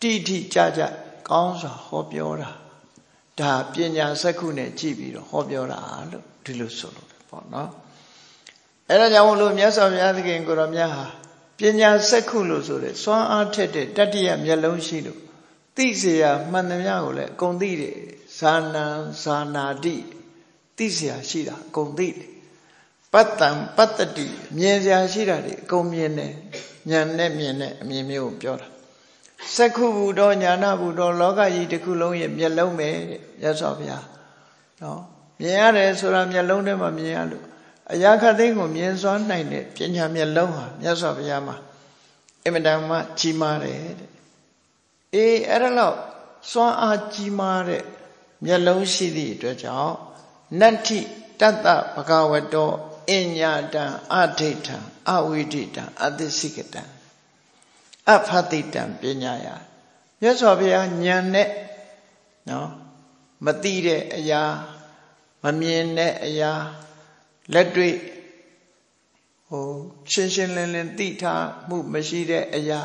တိတိကျကျကောင်းစွာဟောပြောတာ ဒါပညာစက္ခုနဲ့ကြည့်ပြီးတော့ဟောပြောတာလို့ဒီလိုဆိုလို့ပေါ့နော်အဲဒါကြောင့်မလို့မြတ်စွာဘုရားသခင်ကိုရောမြတ်ဟာပညာစက္ခုလို့ဆိုတဲ့စွမ်းအားထက်တဲ့တတ္တိယမျက်လုံးရှိလို့သိเสียမှန်သမျှကိုလည်းအကုန်သိတယ်ဇာနံဇာနာတိသိเสียရှိတာအကုန်သိတယ်ပတ္တံပတ္တတိမြင်เสียရှိတာဒီအကုန်မြင်တယ်ဉာဏ်နဲ့မြင်တဲ့အမြင်မျိုးကိုပြောတာ စက္ခုဘူတော်ညာနာဘူတော်လောကကြီးတစ်ခုလုံးရဲ့မျက်လုံးပဲတဲ့ရသော်ဗျာနော်မြင်ရတယ်ဆိုတာမျက်လုံးထဲမှာမြင်ရလို့အရာခသိန်းကိုမြင်စွမ်းနိုင်တဲ့ပညာမျက်လုံးဟာမြတ်စွာဘုရားမှာအင်မတန်မှကြီးမားတယ်တဲ့အေးအဲ့ဒါတော့စွမ်းအားကြီးမားတဲ့မျက်လုံးရှိသည့်အတွက်ကြောင့်နတ္ထိတတ္တဘဂဝတောအညာတံအဋိဋ္ဌံအဝိဒိတံအသိစိကတံ အဖတိတံပညာယမြတ်စွာဘုရားဉာဏ်နဲ့နော်မသိတဲ့အရာမမြင်တဲ့အရာလက်တွေ့ဟိုရှင်းရှင်းလင်းလင်းသိထားမှုမရှိတဲ့အရာ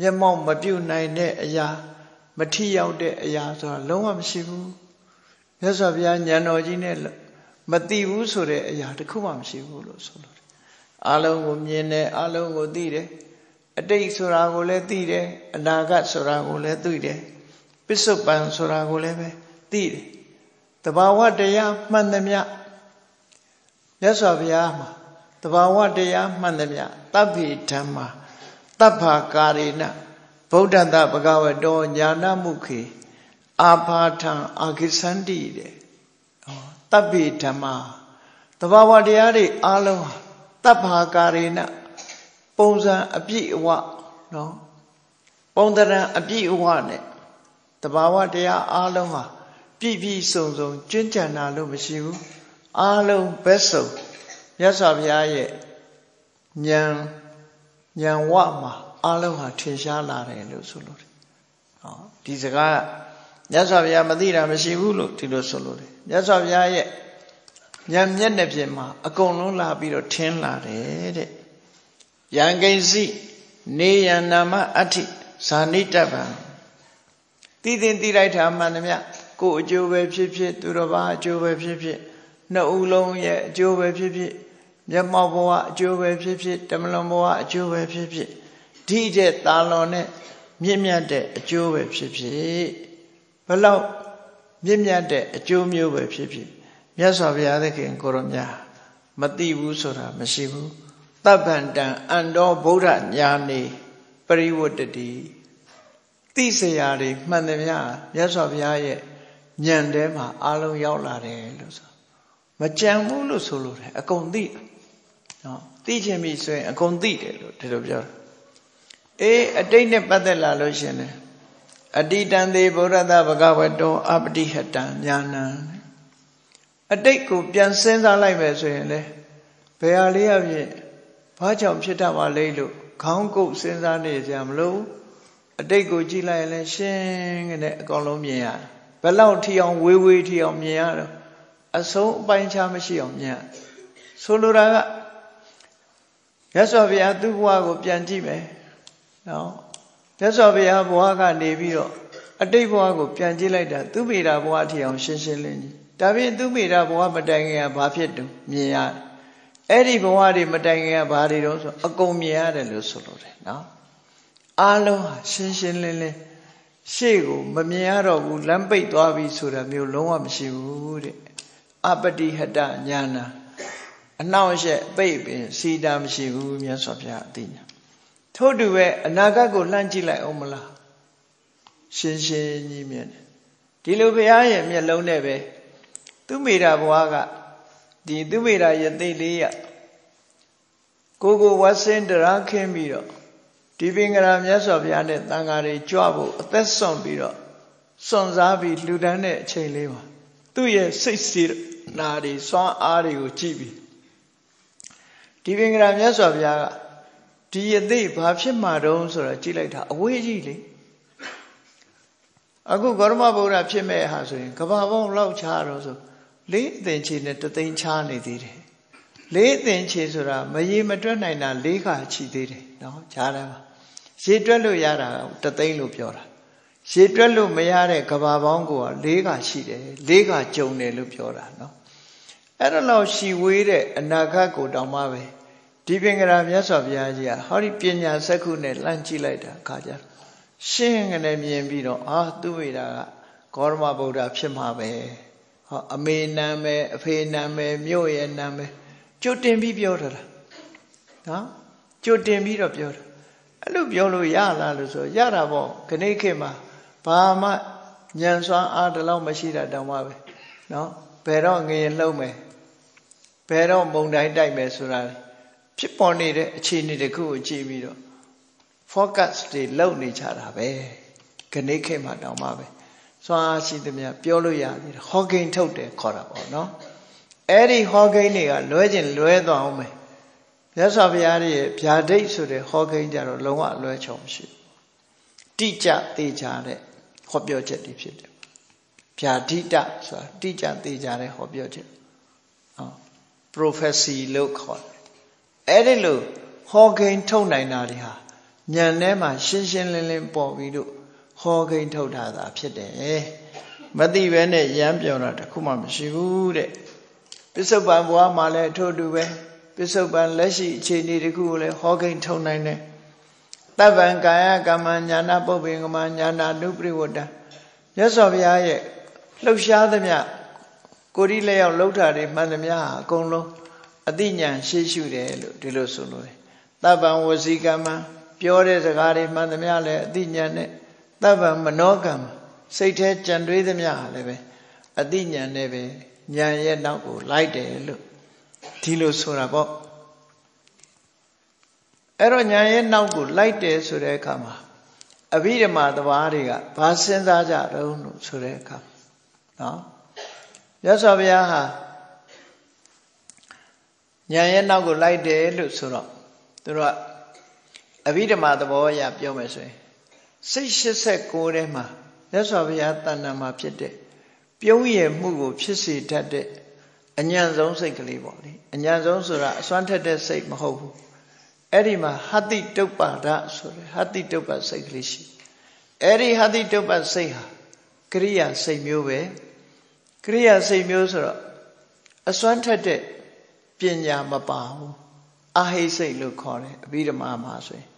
မျက်မှောက်မပြုတ်နိုင်တဲ့အရာ မထီရောက်တဲ့အရာဆိုတာလုံးဝမရှိဘူးမြတ်စွာဘုရားဉာဏ်တော်ကြီးနဲ့မသိဘူးဆိုတဲ့အရာတစ်ခုမှမရှိဘူးလို့ဆိုလို့အလုံးကိုမြင်တယ်အလုံးကိုသိတယ် အတိတ်ဆိုတာကိုလည်းသိတယ်အနာဂတ်ဆိုတာကိုလည်းသိတယ်ပစ္စုပန်ဆိုတာကိုလည်းပဲသိတယ်တဘာဝတရားမှန်သမျှမြတ်စွာဘုရားမှာတဘာဝတရားမှန်သမျှတပ်ဖိဓမ္မာတပ်ဖာကာရိနဗုဒ္ဓတဘဂဝတောညာနာမုခေအာဖာထံအာဂိသန္တိတဲ့တပ်ပိဓမ္မာတဘာဝတရားတွေအားလုံးတပ်ဖာကာရိန ပုံစံအပြည့်အဝနော်ပုံတရံအပြည့်အဝနဲ့တဘာဝတရားအားလုံးဟာပြည့်ပြည့်စုံစုံကျွမ်းကျန်တာလို့မရှိဘူးအားလုံးဘက်စုံမြတ်စွာဘုရားရဲ့ဉာဏ်ဉာဏ်ဝမှာအားလုံးဟာထင်ရှားလာတယ်လို့ဆိုလို့တယ်ဟောဒီစကားမြတ်စွာဘုရားမသိတာမရှိဘူးလို့ဒီလိုဆိုလို့တယ်မြတ်စွာဘုရားရဲ့ဉာဏ်မျက်နှာပြင်မှာအကုန်လုံးလာပြီးတော့ထင်းလာတယ်တဲ့ ယံကိစီနေယနာမအဋ္ဌိဇာနိတပံတည်တင်တည်လိုက်တာမှန်သမျှကိုယ်အကျိုးပဲဖြစ်ဖြစ် သူတော်ဘာအကျိုးပဲဖြစ်ဖြစ်နှစ်ဦးလုံးရဲ့အကျိုးပဲဖြစ်ဖြစ်မျက်မှောက်ဘဝအကျိုးပဲဖြစ်ဖြစ်တမလွန်ဘဝအကျိုးပဲဖြစ်ဖြစ်ဒီတဲ့တာလွန်နဲ့မြင့်မြတ်တဲ့အကျိုးပဲဖြစ်ဖြစ်ဘလောက်မြင့်မြတ်တဲ့အကျိုးမျိုးပဲဖြစ်ဖြစ်မြတ်စွာဘုရားသခင်ကိုရောမြတ်မသိဘူးဆိုတာမရှိဘူး တပ္ပန္တံအန္တောဗုဒ္ဓညာနေပရိဝတ္တိသိစရာတွေမှန်တယ်များမြတ်စွာဘုရားရဲ့ဉာဏ်ထဲမှာအလုံးရောက်လာတယ်လို့ဆိုမကြံဘူးလို့ဆိုလို့တယ်အကုန်သိနော်သိချင်ပြီဆိုရင်အကုန်သိတယ်လို့ဒီလိုပြောတာအေးအတိတ်နဲ့ပတ်သက်လာလို့ရှင်လေအတိတံသေးဗုဒ္ဓသဘဂဝတောအပတိဟတံညာဏံအတိတ်ကိုပြန်စဉ်းစားလိုက်မယ်ဆိုရင်လေဘယ်ဟာလေးအဖြစ် ဘာကြောင့်ဖြစ်တတ်ပါလဲလို့ခေါင်းကုပ်စဉ်းစားနေကြမလို့အတိတ်ကိုကြည့်လိုက်ရင်လည်းရှင်းကနေအကောင်လုံးမြင်ရတယ်ဘယ်လောက်ထီအောင်ဝေးဝေးထီအောင်မြင်ရတော့အဆုံးအပိုင်းခြားမရှိအောင်မြင်ရဆိုလိုတာကရသော်ဘုရားသူ့ဘဝကိုပြန်ကြည့်မယ်နော်ရသော်ဘုရားဘဝကနေပြီးတော့အတိတ်ဘဝကိုပြန်ကြည့်လိုက်တာသူမိတာဘဝထီအောင်ရှင်းရှင်းလင်းကြီးဒါပြင်သူမိတာဘဝမတိုင်ခင်ကဘာဖြစ်တုံမြင်ရတယ် အဲ့ဒီဘဝတွေမတိုင်ခင်ကဘာတွေတော့ဆိုအကုန်မြင်ရတယ်လို့ဆိုလို့တယ်နော်အားလုံးဟာရှင်းရှင်းလင်းလင်းရှေ့ကိုမမြင်ရတော့ဘူးလမ်းပိတ်သွားပြီဆိုတာမျိုးလုံးဝမရှိဘူးတဲ့အပတိဟတညာနာအနှောင့်အယှက်ပိတ်ပင်စီတာမရှိဘူးမြတ်စွာဘုရားအသိညာထို့တူပဲအနာဂတ်ကိုလှမ်းကြည့်လိုက်အောင်မလားရှင်းရှင်းကြီးမြင်တယ်ဒီလိုဘုရားရဲ့မျက်လုံးနဲ့ပဲသူမိတာဘွားက ဒီသူမိတာယသိလေးရကိုကိုဝဆင်းတရာခင်းပြီးတော့ဒီပင်ကရာမြတ်စွာဘုရားနဲ့တန်ဃာတွေကြွဖို့အသက်ဆုံးပြီးတော့စွန့်စားပြီးလှူဒန်းတဲ့အချိန်လေးမှာသူ့ရဲ့စိတ်စေနာတွေစွမ်းအားတွေကိုကြည့်ပြီးဒီပင်ကရာမြတ်စွာဘုရားကဒီယသိဘာဖြစ်မှာတုံးဆိုတော့ကြည့်လိုက်တာအဝေးကြီးလေအခုဂေါရမဗုဒ္ဓဖြစ်မဲ့ဟာဆိုရင်ကဘာပေါင်းလောက်ချတော့ဆို လေးအသင်ချေနဲ့တသိန်းချနေသေးတယ်လေးအသင်ချေဆိုတာမရေမတွက်နိုင်တာလေးခါချီသေးတယ်နော်ကြားတယ်ပါရေတွက်လို့ရတာတသိန်းလို့ပြောတာရေတွက်လို့မရတဲ့ကဘာပေါင်းကလေးခါရှိတယ်လေးခါကြုံတယ်လို့ပြောတာနော်အဲ့ဒါလောက်ရှိဝေးတဲ့အနာဂတ်ကိုတောင်မှပဲဒီပင်ကရာမြတ်စွာဘုရားကြီးကဟောဒီပညာစက္ခုနဲ့လှမ်းကြည့်လိုက်တာခါကြရှင်းကနေမြင်ပြီးတော့အာသူဝိဒါကဂေါရမဗုဒ္ဓဖြစ်မှာပဲ ဟောအမေနာမယ်အဖေနာမယ်မြို့ရဲ့နာမယ်ကြွတင်ပြီးပြောတာနော်ကြွတင်ပြီးတော့ပြောတာအဲ့လိုပြောလို့ရလားလို့ဆိုရတာပေါ့ခဏိခေတ်မှာဘာမှညံစွမ်းအားတလောက်မရှိတာတောင်မှပဲနော်ဘယ်တော့ငရင်လှုပ်မယ်ဘယ်တော့မုံတိုင်းတိုက်မယ်ဆိုတာဖြစ်ပေါ်နေတဲ့အခြေအနေတခုကိုကြည့်ပြီးတော့ focus တွေလုပ်နေကြတာပဲခဏိခေတ်မှာတောင်မှပဲ စွမ်းအားရှိသမျှပြောလို့ရသေးတယ်ဟောကိန်းထုတ်တယ်ခေါ်တာပေါ့နော်အဲ့ဒီဟောကိန်းတွေကလွဲကျင်လွဲသွားအောင်မယ်မြတ်စွာဘုရားရဲ့ဗျာဒိတ်ဆိုတဲ့ဟောကိန်းကြတော့လုံးဝလွဲချော်မရှိတိကျသေးကြတဲ့ဟောပြောချက်တွေဖြစ်တယ်ဗျာဒိတဆိုတာတိကျသေးကြတဲ့ဟောပြောချက်ဟော prophecy လို့ခေါ်တယ်အဲ့ဒီလိုဟောကိန်းထုတ်နိုင်တာတွေဟာဉာဏ်ထဲမှာရှင်းရှင်းလင်းလင်းပေါ်ပြီးတော့ ဟောကိန်းထုတ်ထားတာဖြစ်တယ်မသိပဲနဲ့ရမ်းပြောတာတခုမှမရှိဘူးတဲ့ပစ္စုပန်ဘဝမှာလည်းထို့တူပဲပစ္စုပန်လက်ရှိအခြေအနေတခုကိုလည်းဟောကိန်းထုတ်နိုင်တယ်တပ္ပံကာယကမ္မညာနာပုပ္ပေကမ္မညာနာနုပရိဝတ္တမြတ်စွာဘုရားရဲ့လှုပ်ရှားသမျှကိုရီလျောက်လှုပ်တာတွေမှန်သမျှအကုန်လုံးအတိညာရှေ့ရှုတယ်လို့ဒီလိုဆိုလို့တပ္ပံဝစီကမ္မပြောတဲ့စကားတွေမှန်သမျှလည်းအတိညာနဲ့ တပ္ပံမနောကံစိတ်แท้ကြံတွေးသမျှဟာလည်းပဲအတိညာနဲ့ပဲဉာဏ်ရဲ့နောက်ကိုလိုက်တယ်လို့ဒီလိုဆိုတာပေါ့အဲ့တော့ဉာဏ်ရဲ့နောက်ကိုလိုက်တယ်ဆိုတဲ့အခါမှာအဘိဓမ္မာသဘာဝတွေကဘာစဉ်းစားကြတုံးလို့ဆိုတဲ့အခါနော်ရသော်ဘုရားဟာဉာဏ်ရဲ့နောက်ကိုလိုက်တယ်လို့ဆိုတော့သူတို့ကအဘိဓမ္မာသဘောအရပြောမယ်ဆိုရင် စိတ်86ထဲမှာမြတ်စွာဘုရားတဏ္ဍာမှာဖြစ်တဲ့ပြုံးရမှုကို ဖြစ်စေတတ်တဲ့အညံဆုံးစိတ်ကလေးပေါ့လေအညံဆုံးဆိုတာအစွမ်းထက်တဲ့စိတ်မဟုတ်ဘူးအဲ့ဒီမှာဟတိတုပ္ပါဒဆိုတဲ့ဟတိတုပ္ပစိတ်ကလေးရှိအဲ့ဒီဟတိတုပ္ပစိတ်ဟာကရိယာစိတ်မျိုးပဲကရိယာစိတ်မျိုးဆိုတော့အစွမ်းထက်တဲ့ပညာမပါဘူးအာဟိစိတ်လို့ခေါ်တယ်အဘိဓမ္မာမှာဆိုရင်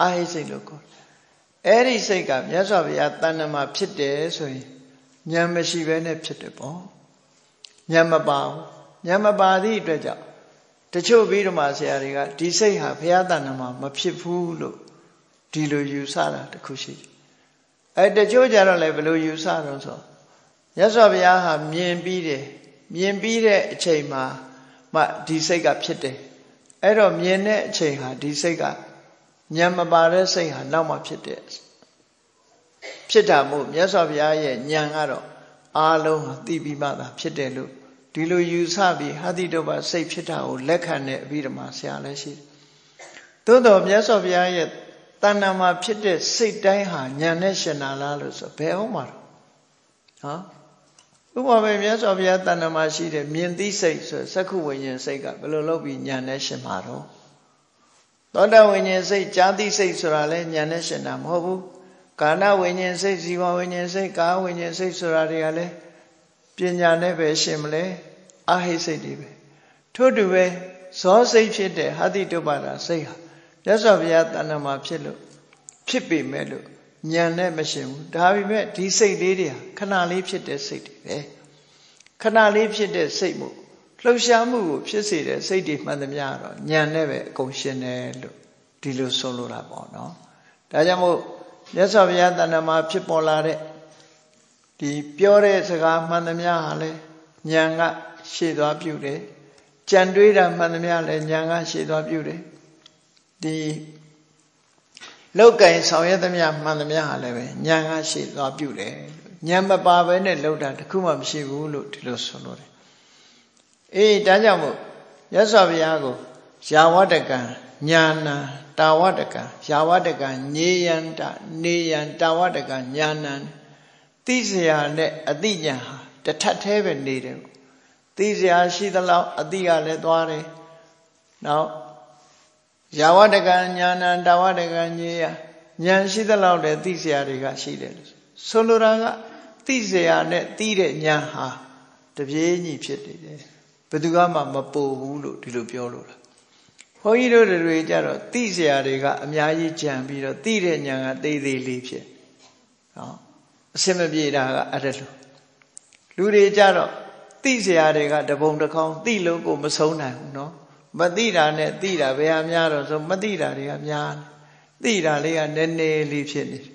အာဟိစိတ်လို့ခေါ်တယ် အဲ့ဒီစိတ်ကမြတ်စွာဘုရားတဏ္ဍမှာဖြစ်တယ်ဆိုရင်ဉာဏ်မရှိဘဲနဲ့ဖြစ်တယ်ပေါ့ဉာဏ်မပါဘူးဉာဏ်မပါသည့်အတွက်ကြောင့်တချို့ပြီးတော့မှဆရာတွေကဒီစိတ်ဟာဘုရားတဏ္ဍမှာမဖြစ်ဘူးလို့ဒီလိုယူဆတာတခုရှိတယ်အဲတချို့ကြတော့လည်းဘယ်လိုယူဆတော့ဆိုမြတ်စွာဘုရားဟာမြင်ပြီးတယ်မြင်ပြီးတဲ့အချိန်မှာမှဒီစိတ်ကဖြစ်တယ်အဲ့တော့မြင်တဲ့အချိန်ဟာဒီစိတ်က ဉာဏ်မပါတဲ့စိတ်ဟာနောက်မှဖြစ်တဲ့ဖြစ်တာမို့မြတ်စွာဘုရားရဲ့ဉာဏ်ကတော့အားလုံးဟာသိပြီးမှသာဖြစ်တယ်လို့ဒီလိုယူဆပြီးဟာတိတုပ္ပစိတ်ဖြစ်တာကိုလက်ခံတဲ့အပြီးဓမ္မဆရာလည်းရှိတယ်သို့တော်မြတ်စွာဘုရားရဲ့တဏ္ဍာမှာဖြစ်တဲ့စိတ်တိုင်းဟာဉာဏ်နဲ့ရှင်နာလားလို့ဆိုဘယ်အောင်မှာတော့ဟောဥပမာမြတ်စွာဘုရားတဏ္ဍာမှာရှိတဲ့မြင်သိစိတ်ဆိုစက္ခုဝိညာဉ်စိတ်ကဘယ်လိုလုပ်ပြီးဉာဏ်နဲ့ရှင်မှာတော့ သောတာဝိညာဉ်စိတ်ကြာတိစိတ်ဆိုတာလဲဉာဏ်နဲ့ရှင်တာမဟုတ်ဘူးကာဏဝိညာဉ်စိတ်ဇီဝဝိညာဉ်စိတ်ကာဝိညာဉ်စိတ်ဆိုတာတွေကလည်းပညာနဲ့ပဲရှင်မလဲအာဟိစိတ်တွေပဲထို့တူပဲဇောစိတ်ဖြစ်တဲ့ဟာတိတုပ္ပါဒစိတ်ဟာမြတ်စွာဘုရားတဏ္ဍမှာဖြစ်လို့ဖြစ်ပေမဲ့လို့ဉာဏ်နဲ့မရှင်ဘူးဒါပေမဲ့ဒီစိတ်လေးတွေဟာခဏလေးဖြစ်တဲ့စိတ်တွေပဲခဏလေးဖြစ်တဲ့စိတ်မှု လှုပ်ရှားမှုကိုဖြစ်စေတဲ့စိတ်တွေမှန်သမျှတော့ဉာဏ်နဲ့ပဲအကုန်ရှင်တယ်လို့ဒီလိုဆိုလိုတာပေါ့နော်ဒါကြောင့်မို့မြတ်စွာဘုရားတဏ္ဍမှာဖြစ်ပေါ်လာတဲ့ဒီပြောတဲ့စကားမှန်သမျှဟာလဲဉာဏ်ကရှေ့သွားပြုတယ်ကြံတွေးတာမှန်သမျှလဲဉာဏ်ကရှေ့သွားပြုတယ်ဒီလောက်ကင်ဆောင်ရွက်သမျှမှန်သမျှဟာလည်းပဲဉာဏ်ကရှေ့သွားပြုတယ်ဉာဏ်မပါဘဲနဲ့လောက်တာတခုမှမရှိဘူးလို့ဒီလိုဆိုလို့တယ် အေးဒါကြောင့်မို့ရသော်ဘုရားကိုယာဝတကံညာနာတာဝတကံယာဝတကံညေယန္တနေယံတာဝတကံညာနာသိစရာနဲ့အတိညာဟာတထပ်သေးပဲနေတယ်သိစရာရှိသလောက်အတိကလည်းသွားတယ်နောက်ယာဝတကံညာနာတာဝတကံညေယဉာဏ်ရှိသလောက်လည်းသိစရာတွေကရှိတယ်ဆိုလိုတာကသိစရာနဲ့သိတဲ့ဉာဏ်ဟာတပြေးညီဖြစ်နေတယ် ဘယ်သူကမှမပို့ဘူးလို့ဒီလိုပြောလို့လားဘုန်းကြီးတို့တွေကြတော့သိစရာတွေကအများကြီးကြံပြီးတော့သိတဲ့ဉာဏ်ကသေးသေးလေးဖြစ်နော်အစင်မပြေတာကအဲ့ဒါလို့လူတွေကြတော့သိစရာတွေကတပုံတစ်ခေါင်းသိလို့ကိုမဆုံးနိုင်ဘူးနော်မသိတာနဲ့သိတာဘယ်ဟာများတော့ဆိုမသိတာတွေကများသိတာလေးကနည်းနည်းလေးဖြစ်နေတယ်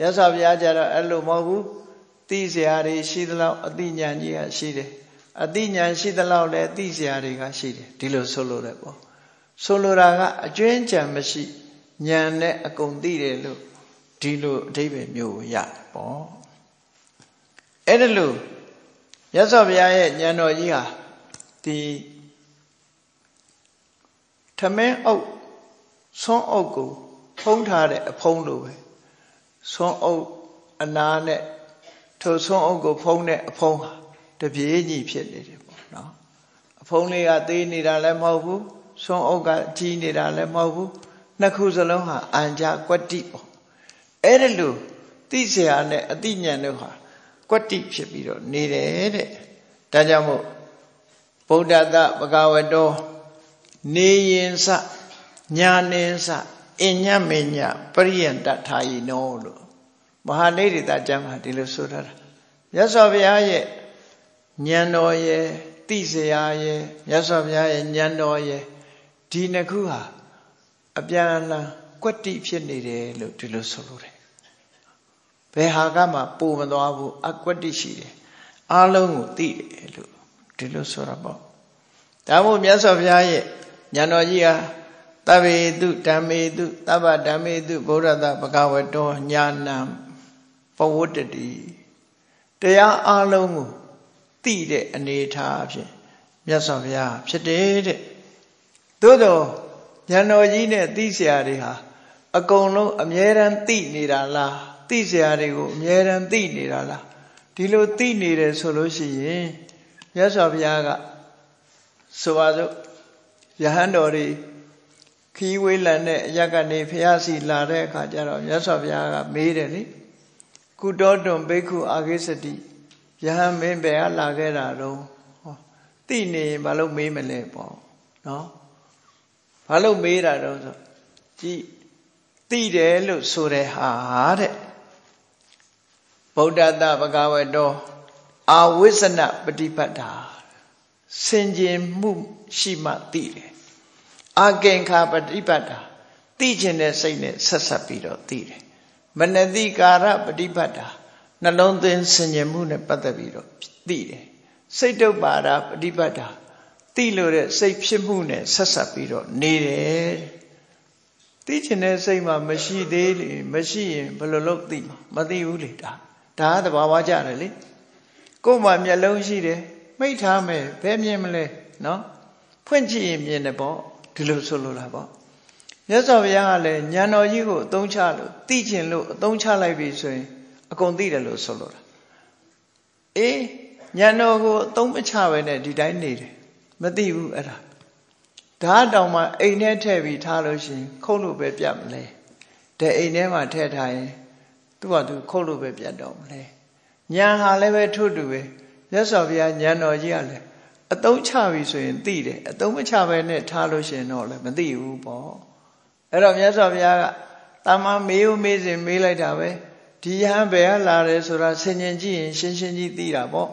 ရသော်ဘုရားကြတော့အဲ့လိုမဟုတ်ဘူးသိစရာတွေရှိသလောက်အသိဉာဏ်ကြီးကရှိတယ် အသိဉာဏ်ရှိသလောက်လဲသိစရာတွေကရှိတယ်ဒီလိုဆိုလိုတယ်ပေါ့ဆိုလိုတာကအကျွင်းကြံမရှိဉာဏ်နဲ့အကုန်သိတယ်လို့ဒီလိုအဓိပ္ပာယ်မျိုးကိုရတယ်ပေါ့အဲ့ဒါလို့ရသော်ဘုရားရဲ့ဉာဏ်တော်ကြီးဟာဒီထမင်းအုပ်ဆွန်းအုပ်ကိုဖုံးထားတဲ့အဖုံးလိုပဲဆွန်းအုပ်အနာနဲ့ထိုဆွန်းအုပ်ကိုဖုံးတဲ့အဖုံးဟာ တပြေးညီဖြစ်နေတယ်ပေါ့နော်အဖုံးလေးကသေးနေတာလည်းမဟုတ်ဘူးဆွန်းအုပ်ကကြီးနေတာလည်းမဟုတ်ဘူးနှစ်ခုစလုံးဟာအံကြကွက်တိပေါ့အဲ့ဒါလို့သိเสียနဲ့အတိညာတို့ဟာကွက်တိဖြစ်ပြီးတော့နေတယ်တဲ့ဒါကြောင့်မို့ဗုဒ္ဓတပကဝတောနေရင်စညာနေစအညမညပရိယတထာယိနောလို့မဟာနေရိတကျမ်းမှာဒီလိုဆိုထားတာမြတ်စွာဘုရားရဲ့ ဉာဏ်တော်ရဲ့သိစရာရဲ့မြတ်စွာဘုရားရဲ့ဉာဏ်တော်ရဲ့ဒီနှစ်ခုဟာအပြန်အလှန်ကွက်တိဖြစ်နေတယ်လို့ဒီလိုဆိုလို့တယ်ဘယ်ဟာကမှပိုမသွားဘူးအကွက်တိရှိတယ်အားလုံးကိုသိတယ်လို့ဒီလိုဆိုတာပေါ့ဒါမို့မြတ်စွာဘုရားရဲ့ဉာဏ်တော်ကြီးဟာတဗ္ဗေတုဓမ္မေတုသဗ္ဗဓမ္မေတုဗုဒ္ဓတပကဝတောညာဏံပဝတ္တိတရားအားလုံးကို သိတဲ့အနေထားအဖြစ်မြတ်စွာဘုရားဖြစ်တယ်တဲ့သို့တော့ဉာဏ်တော်ကြီးနဲ့သိစရာတွေဟာအကုန်လုံးအမြဲတမ်းသိနေတာလားသိစရာတွေကိုအမြဲတမ်းသိနေတာလားဒီလိုသိနေတယ်ဆိုလို့ရှိရင်မြတ်စွာဘုရားကဆိုပါစို့ယဟန်တော်တွေခီးဝေးလံတဲ့အရက်ကနေဖျားစီလာတဲ့အခါကျတော့မြတ်စွာဘုရားကမေးတယ်လေကုတောတွန်ဘိက္ခုအာဂိစတိ ယဟန်မင်းဘယ်ကလာခဲ့တာတော့ဟောသိနေရင်ဘာလို့မေးမလဲပေါ့နော်ဘာလို့မေးတာတော့ဆိုကြည်သိတယ်လို့ဆိုတဲ့ဟာတဲ့ဗုဒ္ဓတဘဂဝတောအာဝိဇ္ဇနပฏิပတ်တာစင်ကြင်မှုရှိမှသိတယ်အာကင်္ခာပฏิပတ်တာသိခြင်းတဲ့စိတ်နဲ့ဆက်ဆက်ပြီးတော့သိတယ်မနတိကာရပฏิပတ်တာ နှလုံးသွင်းစင်ကြင်မှုနဲ့ပတ်သက်ပြီးတော့သိတယ်စိတ်တုပ်ပါဒပฏิပတ်တာသိလို့တဲ့စိတ်ဖြစ်မှုနဲ့ဆက်ဆက်ပြီးတော့နေတယ်သိချင်တဲ့စိတ်မှမရှိသေးလေမရှိရင်ဘယ်လိုလုပ်သိမှာမသိဘူးလေဒါဒါကသဘာဝကြတယ်လေကိုယ်မှမျက်လုံးရှိတယ်မိတ်ထားမယ်ဘယ်မြင်မလဲနော်ဖွင့်ကြည့်ရင်မြင်တယ်ပေါ့ဒီလိုဆိုလိုတာပေါ့မြတ်စွာဘုရားကလည်းဉာဏ်တော်ကြီးကိုအသုံးချလို့သိချင်လို့အသုံးချလိုက်ပြီဆိုရင် အကုန်သိတယ်လို့ဆိုလိုတာအေးဉာဏ်တော်ကိုအသုံးမချပဲနဲ့ဒီတိုင်းနေတယ်မသိဘူးအဲ့ဒါဓာတ်တောင်မှအိမ်ထဲထည့်ပြီးထားလို့ရှိရင်ခုတ်လို့ပဲပြတ်မလဲတဲ့အိမ်ထဲမှာထည့်ထားရင်သူ့ဟာသူခုတ်လို့ပဲပြတ်တော့မလဲညာဟာလည်းပဲထို့တူပဲမြတ်စွာဘုရားဉာဏ်တော်ကြီးကလည်းအတုံးချပြီဆိုရင်သိတယ်အတုံးမချပဲနဲ့ထားလို့ရှိရင်တော့လည်းမသိဘူးပေါ့အဲ့တော့မြတ်စွာဘုရားကတာမမေးဦးမေးစဉ်မေးလိုက်တာပဲ ဒီယဟန်ဘယ်ကလာတယ်ဆိုတာဆင်ញင်ကြည့်ရင်ရှင်းရှင်းကြီးသိတာပေါ့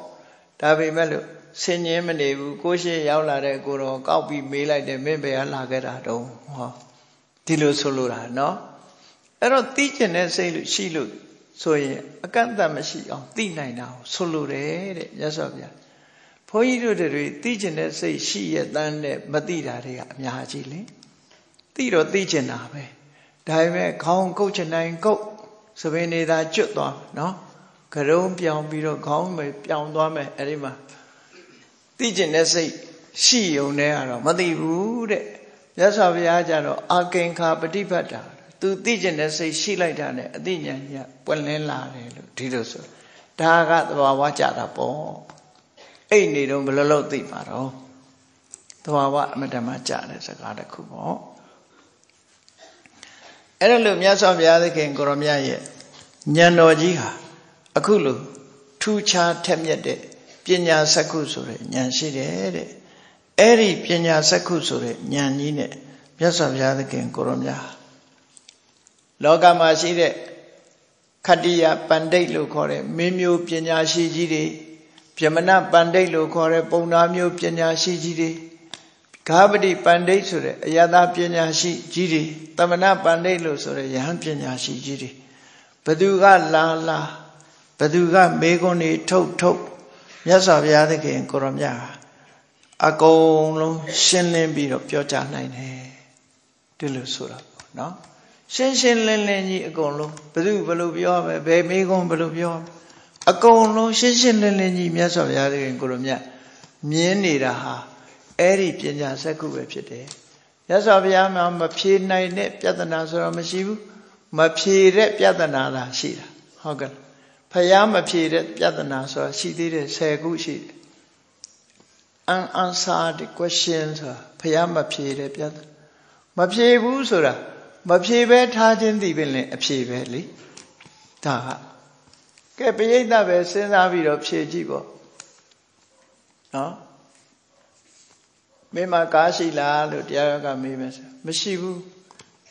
ဒါပေမဲ့လို့ဆင်ញင်မနေဘူးကိုရှိရောက်လာတဲ့ကိုတော့ကောက်ပြီးမေးလိုက်တယ်မင်းဘယ်ကလာခဲ့တာတုံးဟောဒီလိုဆိုလိုတာနော်အဲ့တော့သိကျင်တဲ့စိတ်လို့ရှိလို့ဆိုရင်အကန့်အသတ်မရှိအောင်သိနိုင်တာကိုဆိုလိုတယ်တဲ့မြတ်စွာဘုရားဘုန်းကြီးတို့တွေသိကျင်တဲ့စိတ်ရှိရတန်းနဲ့မသိတာတွေကအများကြီးလေသိတော့သိကျင်တာပဲဒါပေမဲ့ခေါင်းကုတ်ချင်တိုင်းကုတ် သပင်နေတာကျွတ်သွားနော်ကရုံးပြောင်ပြီးတော့ခေါင်းပဲပြောင်သွားမယ်အဲ့ဒီမှာသိကျင်တဲ့စိတ်ရှိုံနဲ့ကတော့မသိဘူးတဲ့မြတ်စွာဘုရားကျတော့အာကင်္ခာပฏิပတ်တာသူသိကျင်တဲ့စိတ်ရှိလိုက်တာနဲ့အသိဉာဏ်ကြီးပွင့်လင်းလာတယ်လို့ဒီလိုဆိုဒါကသဘာဝကြတာပေါ့အဲ့နေတော့ဘယ်လိုလုပ်သိမှာတော့သဘာဝအမတ္တမကြတဲ့စကားတစ်ခုပေါ့ အဲ့ဒါလို့မြတ်စွာဘုရားသခင်ကိုရမြတ်ရဲ့ဉာဏ်တော်ကြီးဟာအခုလို့ထူးခြားထက်မြက်တဲ့ပညာစက္ခုဆိုတဲ့ဉာဏ်ရှိတယ်တဲ့အဲ့ဒီပညာစက္ခုဆိုတဲ့ဉာဏ်ကြီးနဲ့မြတ်စွာဘုရားသခင်ကိုရမြတ်လောကမှာရှိတဲ့ခတ္တိယပန္တိတ်လို့ခေါ်တဲ့မင်းမျိုးပညာရှိကြီးတွေပြမနာပန္တိတ်လို့ခေါ်တဲ့ပုံနာမျိုးပညာရှိကြီးတွေ ဂါပတိပန္တိတ်ဆိုတဲ့အယတာပညာရှိကြီးတွေတမနာပန္တိတ်လို့ဆိုတဲ့ယဟန်ပညာရှိကြီးတွေဘသူကလာလာဘသူကမေခွန်းတွေထုတ်ထုတ်မြတ်စွာဘုရားသခင်ကိုရမြတ်အကုန်လုံးရှင်းလင်းပြီးတော့ပြောကြားနိုင်တယ်ဒီလိုဆိုတာပေါ့နော်ရှင်းရှင်းလင်းလင်းကြီးအကုန်လုံးဘသူဘယ်လိုပြောမယ်ဘယ်မေခွန်းဘယ်လိုပြောအကုန်လုံးရှင်းရှင်းလင်းလင်းကြီးမြတ်စွာဘုရားသခင်ကိုရမြတ်မြင်နေတာဟာ အဲ့ဒီပညာစက္ခုပဲဖြစ်တယ်မြတ်စွာဘုရားမှာမဖြေနိုင်တဲ့ပြဿနာဆိုတော့မရှိဘူးမဖြေတဲ့ပြဿနာသာရှိတာဟုတ်ကဲ့ဖယားမဖြေတဲ့ပြဿနာဆိုတာရှိသေးတယ်10ခုရှိတယ် unanswered question ဆိုတာဖယားမဖြေတဲ့ပြဿနာမဖြေဘူးဆိုတာမဖြေပဲထားခြင်းသိပင်လည်းအဖြေပဲလေဒါကကဲပရိသတ်ပဲစဉ်းစားပြီးတော့ဖြေကြည့်ပေါ့နော် မင်းမကားရှိလားလို့တရားကမေးမယ်ဆိုမရှိဘူး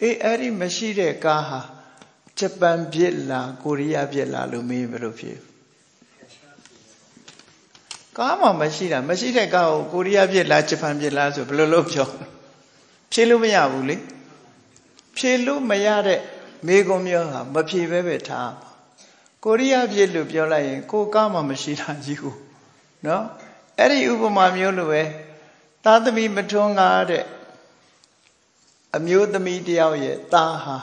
အေးအဲ့ဒီမရှိတဲ့ကားဟာဂျပန်ဖြစ်လားကိုရီးယားဖြစ်လားလို့မေးဘယ်လိုဖြစ်ကားမှမရှိတာမရှိတဲ့ကားကိုကိုရီးယားဖြစ်လားဂျပန်ဖြစ်လားဆိုဘယ်လိုလုပ်ပြောဖြေလို့မရဘူးလေဖြေလို့မရတဲ့မေကွန်မျိုးဟာမဖြေပဲပဲထားကိုရီးယားဖြစ်လို့ပြောလိုက်ရင်ကိုကားမှမရှိတာကြီးကိုနော်အဲ့ဒီဥပမာမျိုးလိုပဲ သားသမီးမထွန်းကားတဲ့အမျိုးသမီးတယောက်ရဲ့သားဟာ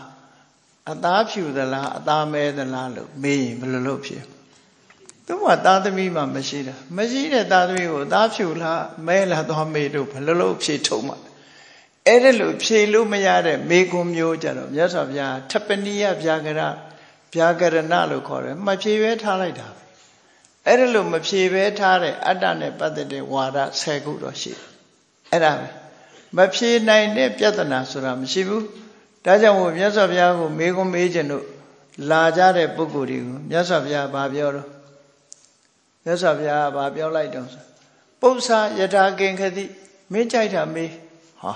အသားဖြူသလားအသားမဲသလားလို့မေးရင်ဘယ်လိုလုပ်ဖြစ်သူကသားသမီးမှမရှိတာမရှိတဲ့သားသမီးကိုအသားဖြူလားမဲလားသွားမေးတော့ဘယ်လိုလုပ်ဖြေထုတ်မှာအဲ့ဒါလို့ဖြေလို့မရတဲ့မေကွန်မျိုးကြတော့မြတ်စွာဘုရားထပနိယဗျာကရဗျာကရဏလို့ခေါ်တယ်မဖြေပဲထားလိုက်တာအဲ့ဒါလို့မဖြေပဲထားတဲ့အတ္တနဲ့ပတ်သက်တဲ့ဝါဒ10ခုတော့ရှိတယ် အဲ့ဒါပဲမဖြေနိုင်တဲ့ပြဿနာဆိုတာမရှိဘူးဒါကြောင့်မို့မြတ်စွာဘုရားကိုမေကွန်မေးခြင်းတို့လာကြတဲ့ပုဂ္ဂိုလ်တွေကိုမြတ်စွာဘုရားဗာပြောတော့မြတ်စွာဘုရားဗာပြောလိုက်တော့ပု္ပ္ပာယထာကင်ခတိမင်းကြိုက်တာမေးဟာ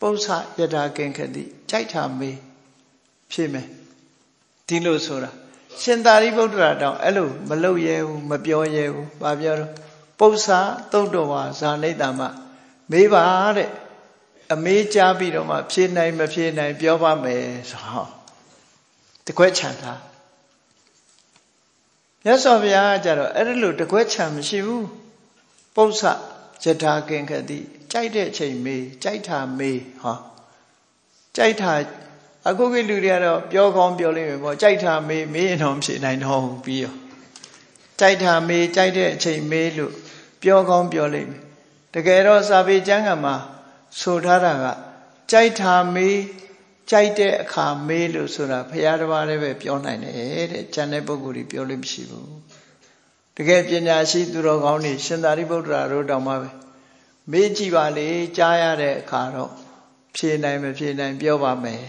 ပု္ပ္ပာယထာကင်ခတိကြိုက်တာမေးဖြေမယ်ဒီလိုဆိုတာရှင်သာရိပုတ္တရာတောင်အဲ့လိုမလုပ်ရဲဘူးမပြောရဲဘူးဗာပြောတော့ပု္ပ္ပာသုတ်တော်ဝါဇာနိတ္တမ မေးပါတဲ့အမေးကြားပြီးတော့မှဖြေနိုင်မဖြေနိုင် ပြောပါမယ်ဆိုဟောတကွက်ချန်တာမြတ်စွာဘုရားကကြတော့အဲ့ဒါလို့တကွက်ချန်မရှိဘူးပု္ပ္ပယထာကင်ခတိကြိုက်တဲ့အချိန်မေးကြိုက်တာမေးဟောကြိုက်တာအခုကိလူတွေကတော့ပြောကောင်းပြောလိမ့်မယ်ပေါ့ကြိုက်တာမေးမေးရင်တော့မဖြေနိုင်တော့ဘူးပြီးရောကြိုက်တာမေးကြိုက်တဲ့အချိန်မေးလို့ပြောကောင်းပြောလိမ့်မယ် တကယ်တော့စာပေကျမ်းကမှာဆိုထားတာကကြိုက်တာမေးကြိုက်တဲ့အခါမေးလို့ဆိုတာဘုရားတစ်ပါးလည်းပဲပြောနိုင်တယ်တဲ့ကျန်တဲ့ပုဂ္ဂိုလ်တွေပြောလို့မရှိဘူးတကယ်ပညာရှိသူတော်ကောင်းတွေရှင်သာရိပုတ္တရာတို့တောင်မှပဲမေးကြည့်ပါလေကြားရတဲ့အခါတော့ဖြေနိုင်မဖြေနိုင်ပြောပါမယ်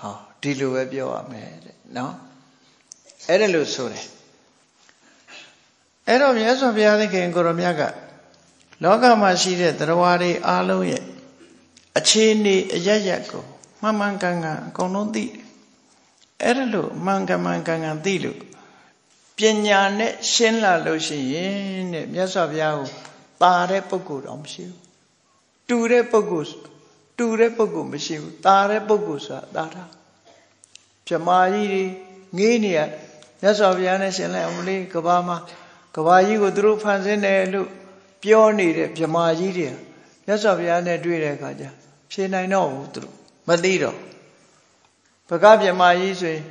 ဟောဒီလိုပဲပြောရမယ်တဲ့နော်အဲ့ဒါလို့ဆိုတယ်အဲ့တော့မြတ်စွာဘုရားသခင်ကိုရမြတ်က လောကမှာရှိတဲ့တရားတွေအားလုံးရဲ့အခြေအနေအရရက်ကိုမှန်မှန်ကန်ကန်အကုန်လုံးသိတယ်အဲ့ဒါလို့မှန်ကန်မှန်ကန်ကန်သိလို့ပညာနဲ့ရှင်းလာလို့ရှိရင်တဲ့မြတ်စွာဘုရားကိုတာတဲ့ပုဂ္ဂိုလ်တော့မရှိဘူးတူတဲ့ပုဂ္ဂိုလ်တူတဲ့ပုဂ္ဂိုလ်မရှိဘူးတာတဲ့ပုဂ္ဂိုလ်ဆိုတာတာတာမြမာကြီးတွေငေးနေရမြတ်စွာဘုရားနဲ့ရှင်လိုက်အောင်လေးကဘာမှာကဘာကြီးကိုသူတို့ဖန်ဆင်းတယ်လို့ ပြောနေတဲ့မြမာကြီးတွေမြတ်စွာဘုရားနဲ့တွေ့တဲ့အခါကျဖြေနိုင်တော့ဘူးသူတို့မသိတော့ဘဂဗြမာကြီးဆိုရင်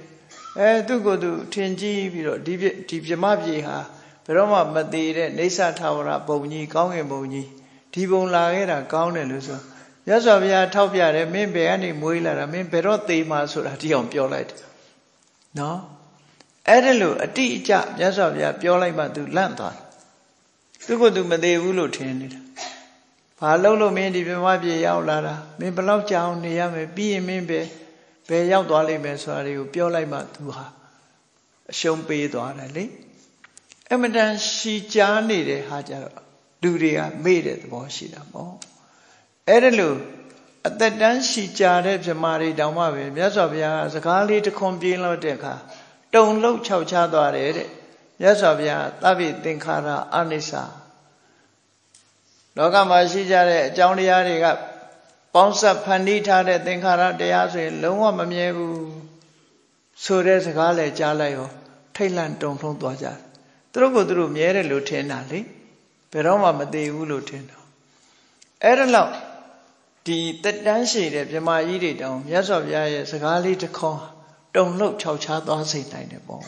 အဲသူ့ကိုယ်သူထင်ကြီးပြီးတော့ဒီဒီဗြမပြေဟာဘယ်တော့မှမသေးတဲ့နေဆထာဝရဘုံကြီးကောင်းကင်ဘုံကြီးဒီဘုံလာခဲ့တာကောင်းတယ်လို့ဆိုရသော်ဘုရားထောက်ပြတယ်မင်းဘယ်ကနေမွေးလာတာမင်းဘယ်တော့သေမှာဆိုတာဒီအောင်ပြောလိုက်တယ်နော်အဲ့ဒါလို့အတိအကျမြတ်စွာဘုရားပြောလိုက်မှ तू လန့်သွား သူကသူမသေးဘူးလို့ထင်နေတာဘာလို့လို့မင်းဒီပြမပြေရောက်လာတာမင်းဘလောက်ကြာအောင်နေရမယ်ပြီးရင်မင်းပဲဘယ်ရောက်သွားလိမ့်မယ်ဆိုတာတွေကိုပြောလိုက်မှ तू ဟာအရှုံးပေးသွားတယ်လေအမတန်ရှီကြားနေတဲ့ဟာကြတော့လူတွေကမေ့တဲ့သဘောရှိတာပေါ့အဲ့ဒါလို့အသက်တန်းရှီကြားတဲ့ဗြမာတွေတောင်မှပဲမြတ်စွာဘုရားကစကားလေးတစ်ခွန်ပြင်းလို့တဲ့အခါတုံလုံးခြောက်ချသွားတယ်တဲ့ မြတ်စွာဘုရားသဗ္ဗေသင်္ခါရအနိစ္စလောကမှာရှိကြတဲ့အကြောင်းတရားတွေကပေါင်းဆက်ဖန်တီးထားတဲ့သင်္ခါရတရားဆိုရင်လုံးဝမမြဲဘူးဆိုတဲ့စကားလည်းကြားလိုက်ရောထိတ်လန့်တုန်လှုံသွားကြတယ်သူတို့ကိုသူတို့မြဲတယ်လို့ထင်တာလေဘယ်တော့မှမသေးဘူးလို့ထင်တော့အဲ့ဒါလောက်ဒီတက်တန်းရှိတဲ့မြမကြီးတွေတောင်မြတ်စွာဘုရားရဲ့စကားလေးတစ်ခေါက်တုံလှုပ်ခြောက်ခြားသွားစိတ်နိုင်တယ်ပေါ့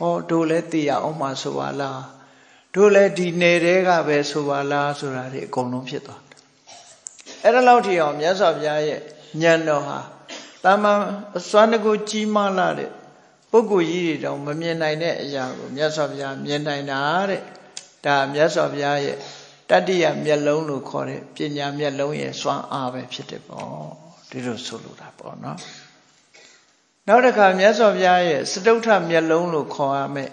ဟောတို့လည်းသိရအောင်မှဆိုပါလားတို့လည်းဒီနယ်တဲကပဲဆိုပါလားဆိုတာတွေအကုန်လုံးဖြစ်သွားတယ်အဲ့ဒါလောက်ထိအောင်မြတ်စွာဘုရားရဲ့ဉာဏ်တော်ဟာတာမန်အစွမ်းတကူကြီးမားလာတဲ့ပုဂ္ဂိုလ်ကြီးတွေတောင်မမြင်နိုင်တဲ့အရာကိုမြတ်စွာဘုရားမြင်နိုင်တာတဲ့ဒါမြတ်စွာဘုရားရဲ့တတ္တိယမျက်လုံးလို့ခေါ်တဲ့ပညာမျက်လုံးရဲ့စွမ်းအားပဲဖြစ်တယ်ပေါ့ဒီလိုဆိုလိုတာပေါ့နော် နောက်တစ်ခါမြတ်စွာဘုရားရဲ့စတုထမျက်လုံးလို့ခေါ်ရမယ်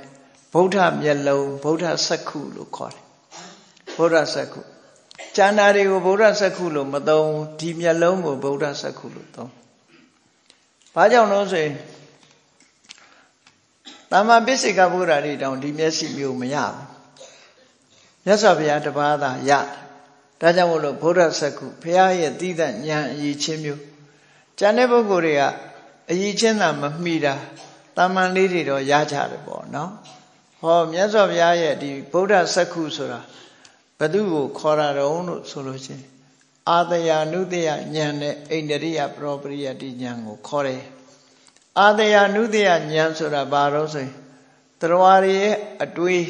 ဗုဒ္ဓမျက်လုံးဗုဒ္ဓစက္ခုလို့ခေါ်တယ်ဗုဒ္ဓစက္ခုကျမ်းစာတွေကိုဗုဒ္ဓစက္ခုလို့မသုံးဒီမျက်လုံးကိုဗုဒ္ဓစက္ခုလို့သုံးဘာကြောင့်လို့ဆိုရင်တမ္မာပိစိကဗုဒ္ဓတွေတောင်ဒီမျက်စိမျိုးမရဘူးမြတ်စွာဘုရားတပါးသာရဒါကြောင့်မို့လို့ဗုဒ္ဓစက္ခုဘုရားရဲ့တည်တဲ့ဉာဏ်အရေးချင်းမျိုးကျန်တဲ့ပုဂ္ဂိုလ်တွေက အရေးချင်းသာမမိတာတာမန်လေးတွေတော့ရကြတယ်ပေါ့နော်ဟောမြတ်စွာဘုရားရဲ့ဒီဗုဒ္ဓစက္ခုဆိုတာဘသူကိုခေါ်ရတော့လို့ဆိုလို့ချင်းအာတယာနုတယဉာဏ်နဲ့အိန္ဒရိယပရောပရိယတိဉာဏ်ကိုခေါ်တယ်အာတယာနုတယဉာဏ်ဆိုတာဘာလို့ဆိုရင်တရားရရဲ့အတွေး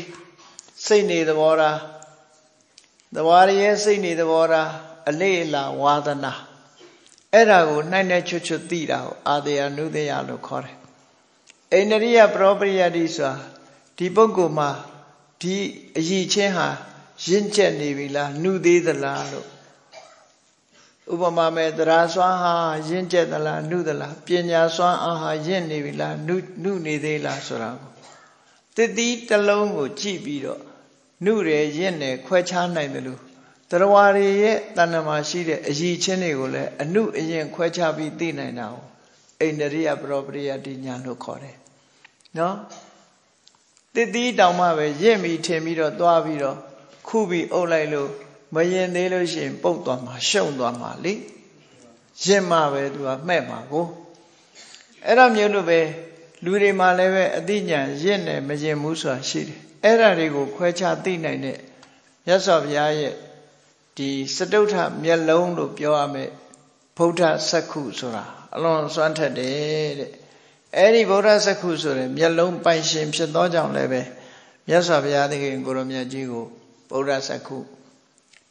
စိတ်နေသဘောထားတရားရရဲ့စိတ်နေသဘောထားအလေးအလာဝါဒနာ အဲ့ဒါကိုနှိုက်နှက်ချွတ်ချွတ်သိတာကိုအာတယနုတယလို့ခေါ်တယ်အိန္ဒရိယပရောပရိယတိဆိုတာဒီပုဂ္ဂိုလ်မှာဒီအည်ချင်းဟာရင့်ကျက်နေပြီလားနှုသေးသလားလို့ဥပမာမဲ့တရားစွမ်းဟာရင့်ကျက်သလားနှုသလားပညာစွမ်းအားဟာရင့်နေပြီလားနှုနှုနေသေးလားဆိုတာကိုတတိတလုံးကိုကြည့်ပြီးတော့နှုရရင့်နေခွဲခြားနိုင်တယ်လို့ တရားဝါတွေရဲ့တဏ္ဍမှာရှိတဲ့အည်ချင်းတွေကိုလည်းအနုအရင်ခွဲခြားပြီးသိနိုင်တာကိုအိန္ဒရိယပရောပရိယတိညာလို့ခေါ်တယ်နော်တတိတောင်မှပဲရင့်ပြီးထင်ပြီးတော့သွားပြီးတော့ခုပြီးအုပ်လိုက်လို့မရင်သေးလို့ရှိရင်ပုတ်သွားမှာရှုံသွားမှာလေရင့်မှပဲသူကမှဲ့မှာကိုအဲ့ဒါမျိုးလို့ပဲလူတွေမှာလည်းပဲအသိဉာဏ်ရင့်တယ်မရင်ဘူးဆိုတာရှိတယ်အဲ့ဒါတွေကိုခွဲခြားသိနိုင်တဲ့မြတ်စွာဘုရားရဲ့ ဒီစတုထမျက်လုံးလို့ပြောရမယ်ဗုဒ္ဓစက္ခုဆိုတာအလွန်စွမ်းထက်တယ်တဲ့အဲ့ဒီဗုဒ္ဓစက္ခုဆိုတဲ့မျက်လုံးပိုင်ရှင်ဖြစ်သောကြောင့်လည်းပဲမြတ်စွာဘုရားသခင်ကိုရမြတ်ကြီးကိုဗုဒ္ဓစက္ခု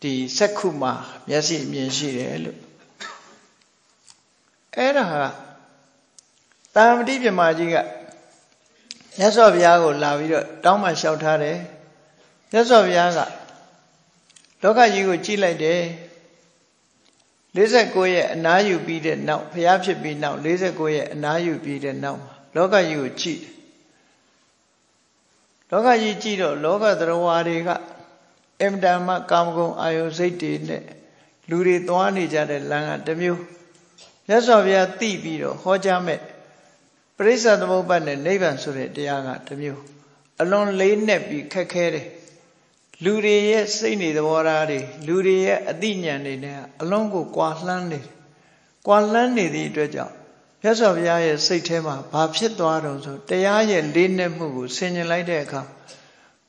ဒီစက္ခုမှာမျက်စိအမြင်ရှိတယ်လို့အဲ့ဒါဟာတာမတိပြမကြီးကမြတ်စွာဘုရားကိုလာပြီးတော့တောင်းမှလျှောက်ထားတယ်မြတ်စွာဘုရားက လောကကြီးကိုကြည့်လိုက်တယ်49ရဲ့အနားယူပြီးတဲ့နောက်ဘုရားဖြစ်ပြီးနောက်49ရဲ့အနားယူပြီးတဲ့နောက်မှာလောကကြီးကိုကြည့်လောကကြီးကြည့်တော့လောကသရဝါတွေကအင်တန်မှကာမဂုဏ်အာယုစိတ်တွေနဲ့လူတွေသွားနေကြတဲ့လမ်းကတမျိုးမြတ်စွာဘုရားသိပြီးတော့ဟောကြားမဲ့ပရိစ္ဆသမုပ္ပါဒ်နဲ့နိဗ္ဗာန်ဆိုတဲ့တရားကတမျိုးအလွန်လေးနက်ပြီးခက်ခဲတယ် လူတွေရဲ့စိတ်နေသဘောထားတွေလူတွေရဲ့အသိဉာဏ်တွေနဲ့အလုံးကိုကွာလှမ်းနေကွာလှမ်းနေသည့်အတွက်ကြောင့်မြတ်စွာဘုရားရဲ့စိတ်ထဲမှာဘာဖြစ်သွားတော့ဆိုတရားရဲ့လေးနက်မှုကိုဆင်ញင်လိုက်တဲ့အခါ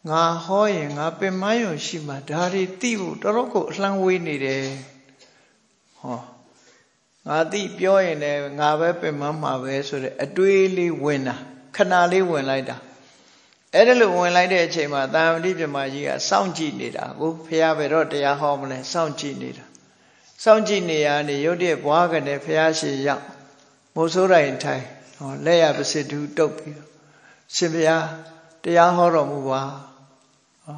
ငါဟောရင်ငါပင်မယုံရှိမှဒါတွေသိဖို့တော်တော်ကိုအလှမ်းဝေးနေတယ်ဟောငါသိပြောရင်လည်းငါပဲပင်မမှာပဲဆိုတဲ့အတွေးလေးဝင်တာခဏလေးဝင်လိုက်တာ အဲ့ဒါလို့ဝင်လိုက်တဲ့အချိန်မှာတာမတိပြမကြီးကစောင့်ကြည့်နေတာကိုဖះဘယ်တော့တရားဟောမလဲစောင့်ကြည့်နေတာစောင့်ကြည့်နေရနေရုတ်တရက်ဘွားကနေဖះရှိရောက်မိုးဆိုးတိုင်ထိုင်ဟောလက်ရပစစ်တူတုတ်ပြီးရှင်ဘုရားတရားဟောတော်မူပါဟော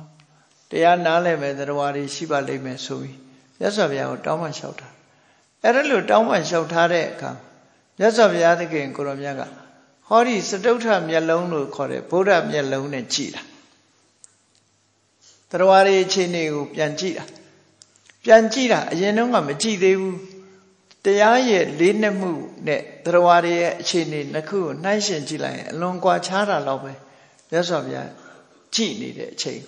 တရားနားလည်မယ်တရားဝါတွေရှိပါလိမ့်မယ်ဆိုပြီးမြတ်စွာဘုရားကိုတောင်းပန်လျှောက်တာအဲ့ဒါလို့တောင်းပန်လျှောက်ထားတဲ့အခါမြတ်စွာဘုရားသခင်ကိုရောမြတ်က ဟောဒီစတုထမျက်လုံးလို့ခေါ်တဲ့ဗုဒ္ဓမျက်လုံးနဲ့ကြည်တာတရားရီအခြေအနေကိုပြန်ကြည့်တာပြန်ကြည့်တာအရင်တော့ကမကြည့်သေးဘူးတရားရဲ့လေးနက်မှုနဲ့တရားရီရဲ့အခြေအနေနှစ်ခုကိုနှိုင်းယှဉ်ကြည့်လိုက်ရင်အလွန်ကွာခြားတာတော့ပဲမြတ်စွာဘုရားကြည့်နေတဲ့အချိန်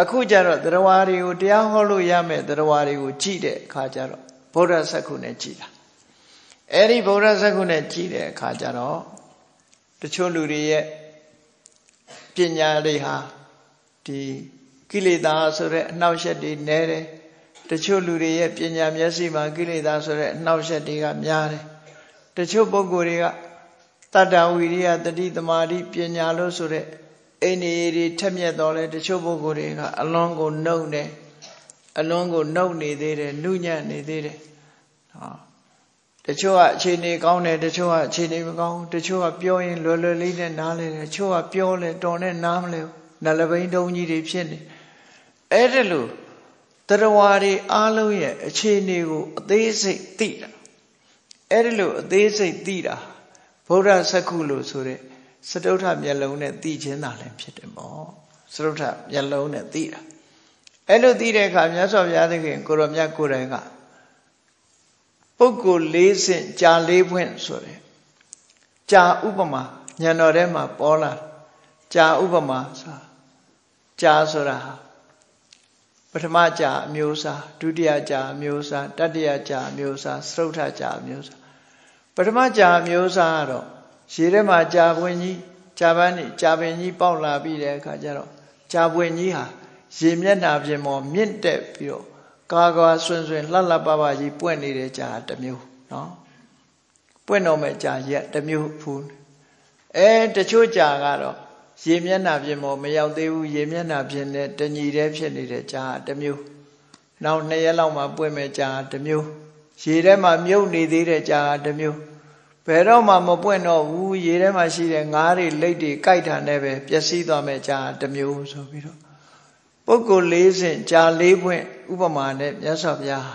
အခုကျတော့တရားရီကိုတရားဟောလို့ရမယ်တရားရီကိုကြည့်တဲ့အခါကျတော့ဗုဒ္ဓစက္ခုနဲ့ကြည်တာအဲ့ဒီဗုဒ္ဓစက္ခုနဲ့ကြည်တဲ့အခါကျတော့ တချို့လူတွေရဲ့ပညာတွေဟာဒီကိလေသာဆိုတဲ့အနှောက်အယှက်တွေနည်းတယ်တချို့လူတွေရဲ့ပညာမျက်စိမှာကိလေသာဆိုတဲ့အနှောက်အယှက်တွေကများတယ်တချို့ပုဂ္ဂိုလ်တွေကတတ္တဝိရိယတတိသမာဓိပညာလို့ဆိုတဲ့အိန္ဒိယတွေထက်မြက်တော်လဲတချို့ပုဂ္ဂိုလ်တွေကအလွန်ကိုနှုတ်တယ်အလွန်ကိုနှုတ်နေသေးတယ်နှုညံ့နေသေးတယ်ဟော တချို့ကအခြေအနေကောင်းတယ်တချို့ကအခြေအနေမကောင်းတချို့ကပြောရင်လွယ်လွယ်လေးနဲ့နားလဲတယ်တချို့ကပြောလဲတော်နဲ့နားမလဲနှလဘိန်းတုံးကြီးတွေဖြစ်နေအဲ့ဒါလို့တရားဝါတွေအားလုံးရဲ့အခြေအနေကိုအသေးစိတ်သိတာအဲ့ဒါလို့အသေးစိတ်သိတာဗုဒ္ဓစက္ခုလို့ဆိုတဲ့စတုထမျက်လုံးနဲ့သိခြင်းသာလည်းဖြစ်တယ်ပေါ့စတုထမျက်လုံးနဲ့သိတာအဲ့လိုသိတဲ့အခါမြတ်စွာဘုရားသခင်ကိုရောမြတ်ကိုယ်တိုင်က ပုဂ္ဂိုလ်၄ဆင့်ကြာ၄ဖွင့်ဆိုတယ်ကြာဥပမာညံတော်ထဲမှာပေါ်လာကြာဥပမာဆိုကြာဆိုတာပထမကြာအမျိုးအစားဒုတိယကြာအမျိုးအစားတတိယကြာအမျိုးအစားသရုတ်ထကြာအမျိုးအစားပထမကြာအမျိုးအစားကတော့ရေထဲမှာကြာပွင့်ကြီးကြာပန်းကြီးကြာပင်ကြီးပေါက်လာပြီးတဲ့အခါကျတော့ကြာပွင့်ကြီးဟာရေမျက်နှာပြင်ပေါ်မြင့်တက်ပြီးတော့ ကာကွာဆွင်ဆွင်လှလှပပကြီးပွင့်နေတဲ့ကြာတစ်မျိုးနော်ပွင့်တော့မဲ့ကြာရက်တစ်မျိုးဖူးအဲတချို့ကြာကတော့ရေမျက်နှာပြင်ပေါ်မရောက်သေးဘူးရေမျက်နှာပြင်နဲ့တညီတည်းဖြစ်နေတဲ့ကြာတစ်မျိုးနောက်နှစ်ရက်လောက်မှပွင့်မဲ့ကြာတစ်မျိုးရေထဲမှာမြုပ်နေသေးတဲ့ကြာတစ်မျိုးဘယ်တော့မှမပွင့်တော့ဘူးရေထဲမှာရှိတဲ့ငါးတွေလိတ်တွေကြိုက်တာနဲ့ပဲပျက်စီးသွားမယ်ကြာတစ်မျိုးဆိုပြီးတော့ပုဂ္ဂိုလ်၄ဆင့်ကြာ၄ပွင့် ဥပမာနဲ့မြတ်စွာဘုရား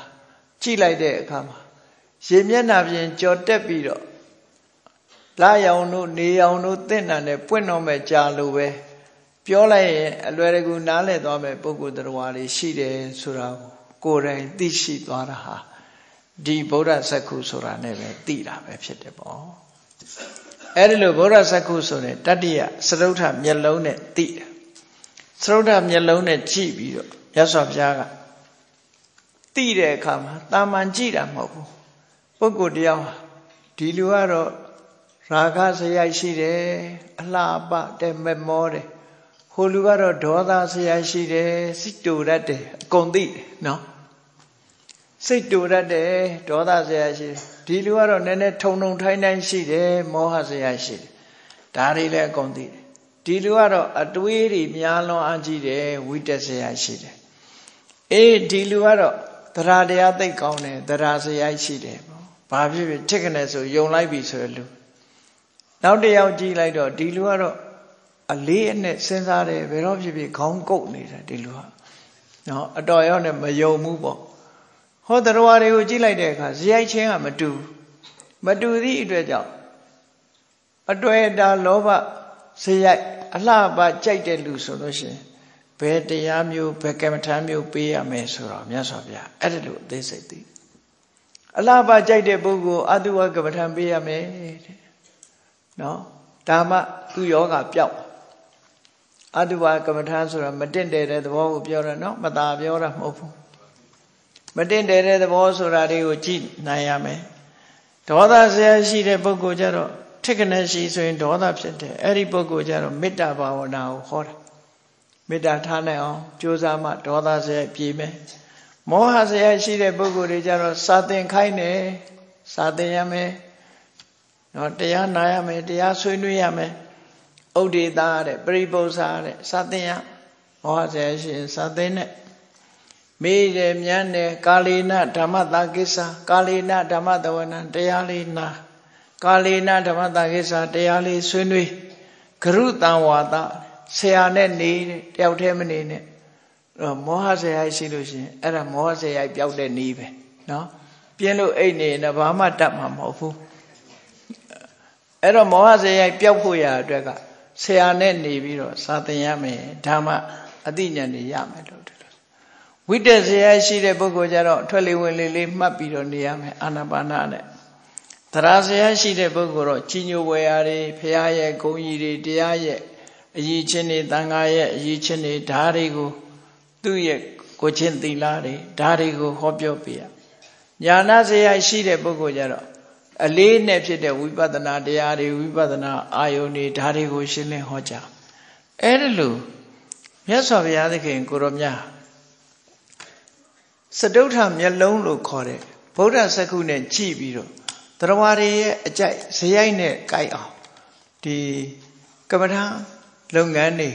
ကြည့်လိုက်တဲ့အခါမှာရေမျက်နှာပြင်ကြော်တက်ပြီးတော့လာရောင်တို့နေရောင်တို့တင့်တန်နဲ့ပွင့်တော့မဲ့ကြာလို့ပဲပြောလိုက်ရင်အလွယ်တကူနားလည်သွားမဲ့ပုဂ္ဂိုလ်တရားတွေရှိတယ်ဆိုတာကိုကိုယ်တိုင်သိရှိသွားတာဟာဒီဗုဒ္ဓစက္ခုဆိုတာနဲ့ပဲသိတာပဲဖြစ်တယ်ပေါ့အဲ့ဒီလိုဗုဒ္ဓစက္ခုဆိုတဲ့တတ္တိယစရုထမျက်လုံးနဲ့သိတယ်စရုထမျက်လုံးနဲ့ကြည့်ပြီးတော့ရသော်ဘုရားက သိတဲ့အခါမှာတာမန်ကြည့်တာမဟုတ်ဘူးပုဂ္ဂိုလ်တယောက်ဒီလူကတော့ရာဂစရိုက်ရှိတယ်အလှပတဲ့မမောတယ်ဟိုလူကတော့ဒေါသစရိုက်ရှိတယ်စိတ်တူတတ်တယ်အကုန်သိတယ်နော်စိတ်တူတတ်တယ်ဒေါသစရိုက်ရှိတယ်ဒီလူကတော့နည်းနည်းထုံထုံထိုင်းထိုင်းရှိတယ်မောဟစရိုက်ရှိတယ်ဒါတွေလည်းအကုန်သိတယ်ဒီလူကတော့အတွေးတွေများလွန်အားကြီးတယ်ဝိတက်စရိုက်ရှိတယ်အေးဒီလူကတော့ တရားတရားသိကောင်းတယ်တရားစရိုက်ရှိတယ်ပေါ့ဘာဖြစ်ဖြစ်ထိကနေဆိုယုံလိုက်ပြီဆိုရလူနောက်တစ်ယောက်ကြည့်လိုက်တော့ဒီလူကတော့အလေးအနက်စဉ်းစားတယ်ဘယ်တော့ဖြစ်ဖြစ်ခေါင်းကုတ်နေတယ်ဒီလူကနော်အတော်ရောက်နဲ့မယုံဘူးပေါ့ဟောတရားတွေကိုကြည့်လိုက်တဲ့အခါဇယိုက်ချင်းကမတူမတူသည့်အတွက်ကြောင့်အတွေ့အတာလောဘဇယိုက်အလှပကြိုက်တဲ့လူဆိုလို့ရှိရင်ဘ ယ်တရားမျိုးဘယ်ကမ္မထာမျိုးပေးရမယ်ဆိုတော့မြတ်စွာဘုရားအဲ့ဒါလို့အသေးစိတ်သိအလှပကြိုက်တဲ့ပုဂ္ဂိုလ်အတုဝကမ္မထာပေးရမယ်တဲ့နော်ဒါမှသူ့ယောဂပျောက်အတုဝကမ္မထာဆိုတာမတင့်တယ်တဲ့သဘောကိုပြောတာနော်မသာပြောတာမဟုတ်ဘူးမတင့်တယ်တဲ့သဘောဆိုတာတွေကိုကြည့်နိုင်ရမယ်ဒေါသဆရာရှိတဲ့ပုဂ္ဂိုလ်ကြတော့ထိက္ကနရှိဆိုရင်ဒေါသဖြစ်တယ်အဲ့ဒီပုဂ္ဂိုလ်ကြတော့မေတ္တာဘာဝနာကိုဟောတာ မေတ္တာထားနိုင်အောင်ကြိုးစားမှဒေါသဆရာပြေမယ်မောဟဆရာရှိတဲ့ပုဂ္ဂိုလ်တွေကြတော့စာသင်ခိုင်းတယ်စာသင်ရမယ်နော်တရားနာရမယ်တရားဆွေးနွေးရမယ်ဥဒိတာတဲ့ပရိပု္ပ္ပာတဲ့စာသင်ရမောဟဆရာရှိရင်စာသင်တဲ့မေးတယ်မြန်းတယ်ကာလေနဓမ္မတာကိစ္စကာလေနဓမ္မတဝနံတရားလေးနာကာလေနဓမ္မတာကိစ္စတရားလေးဆွေးနွေးဂရုတံဝါဒ ဆရာနဲ့နေတယောက်တည်းမနေနဲ့မောဟဆရာရှိလို့ရှိရင်အဲ့ဒါမောဟဆရာပျောက်တဲ့နီးပဲနော်ပြင်းလို့အိတ်နေရင်ဘာမှတတ်မှာမဟုတ်ဘူးအဲ့တော့မောဟဆရာပျောက်ဖို့ရအတွက်ကဆရာနဲ့နေပြီးတော့စာသင်ရမယ်ဓမ္မအသိဉာဏ်တွေရမယ်လို့ဝိတက်ဆရာရှိတဲ့ပုဂ္ဂိုလ်ကြတော့ထွက်လေဝင်လေလေးမှတ်ပြီးတော့နေရမယ်အာနာပါနာနဲ့သရဆရာရှိတဲ့ပုဂ္ဂိုလ်တော့ကြီးညိုဝယ်ရာတွေဖရာရဲ့ဂုံကြီးတွေတရားရဲ့ အရေးချင်းတွေတန်ခါရဲ့အရေးချင်းတွေဓာတ်တွေကိုသူ့ရဲ့ကိုချင်းသီလာတွေဓာတ်တွေကိုဟောပြောပြရညာနာဆရာရှိတဲ့ပုဂ္ဂိုလ်ကြတော့အလေးနဲ့ဖြစ်တဲ့ဝိပဿနာတရားတွေဝိပဿနာအာယုန်တွေဓာတ်တွေကိုရှင်းလင်းဟောကြားအဲ့ဒါလို့မြတ်စွာဘုရားသခင်ကိုရောမြတ်စတုထမျက်လုံးလို့ခေါ်တဲ့ဗုဒ္ဓစက္ခုနဲ့ကြည့်ပြီးတော့တရားတွေရဲ့အကြိုက်ဇယိုက်နဲ့ကြိုက်အောင်ဒီကမ္မထာ လုပ်ငန်းတွေ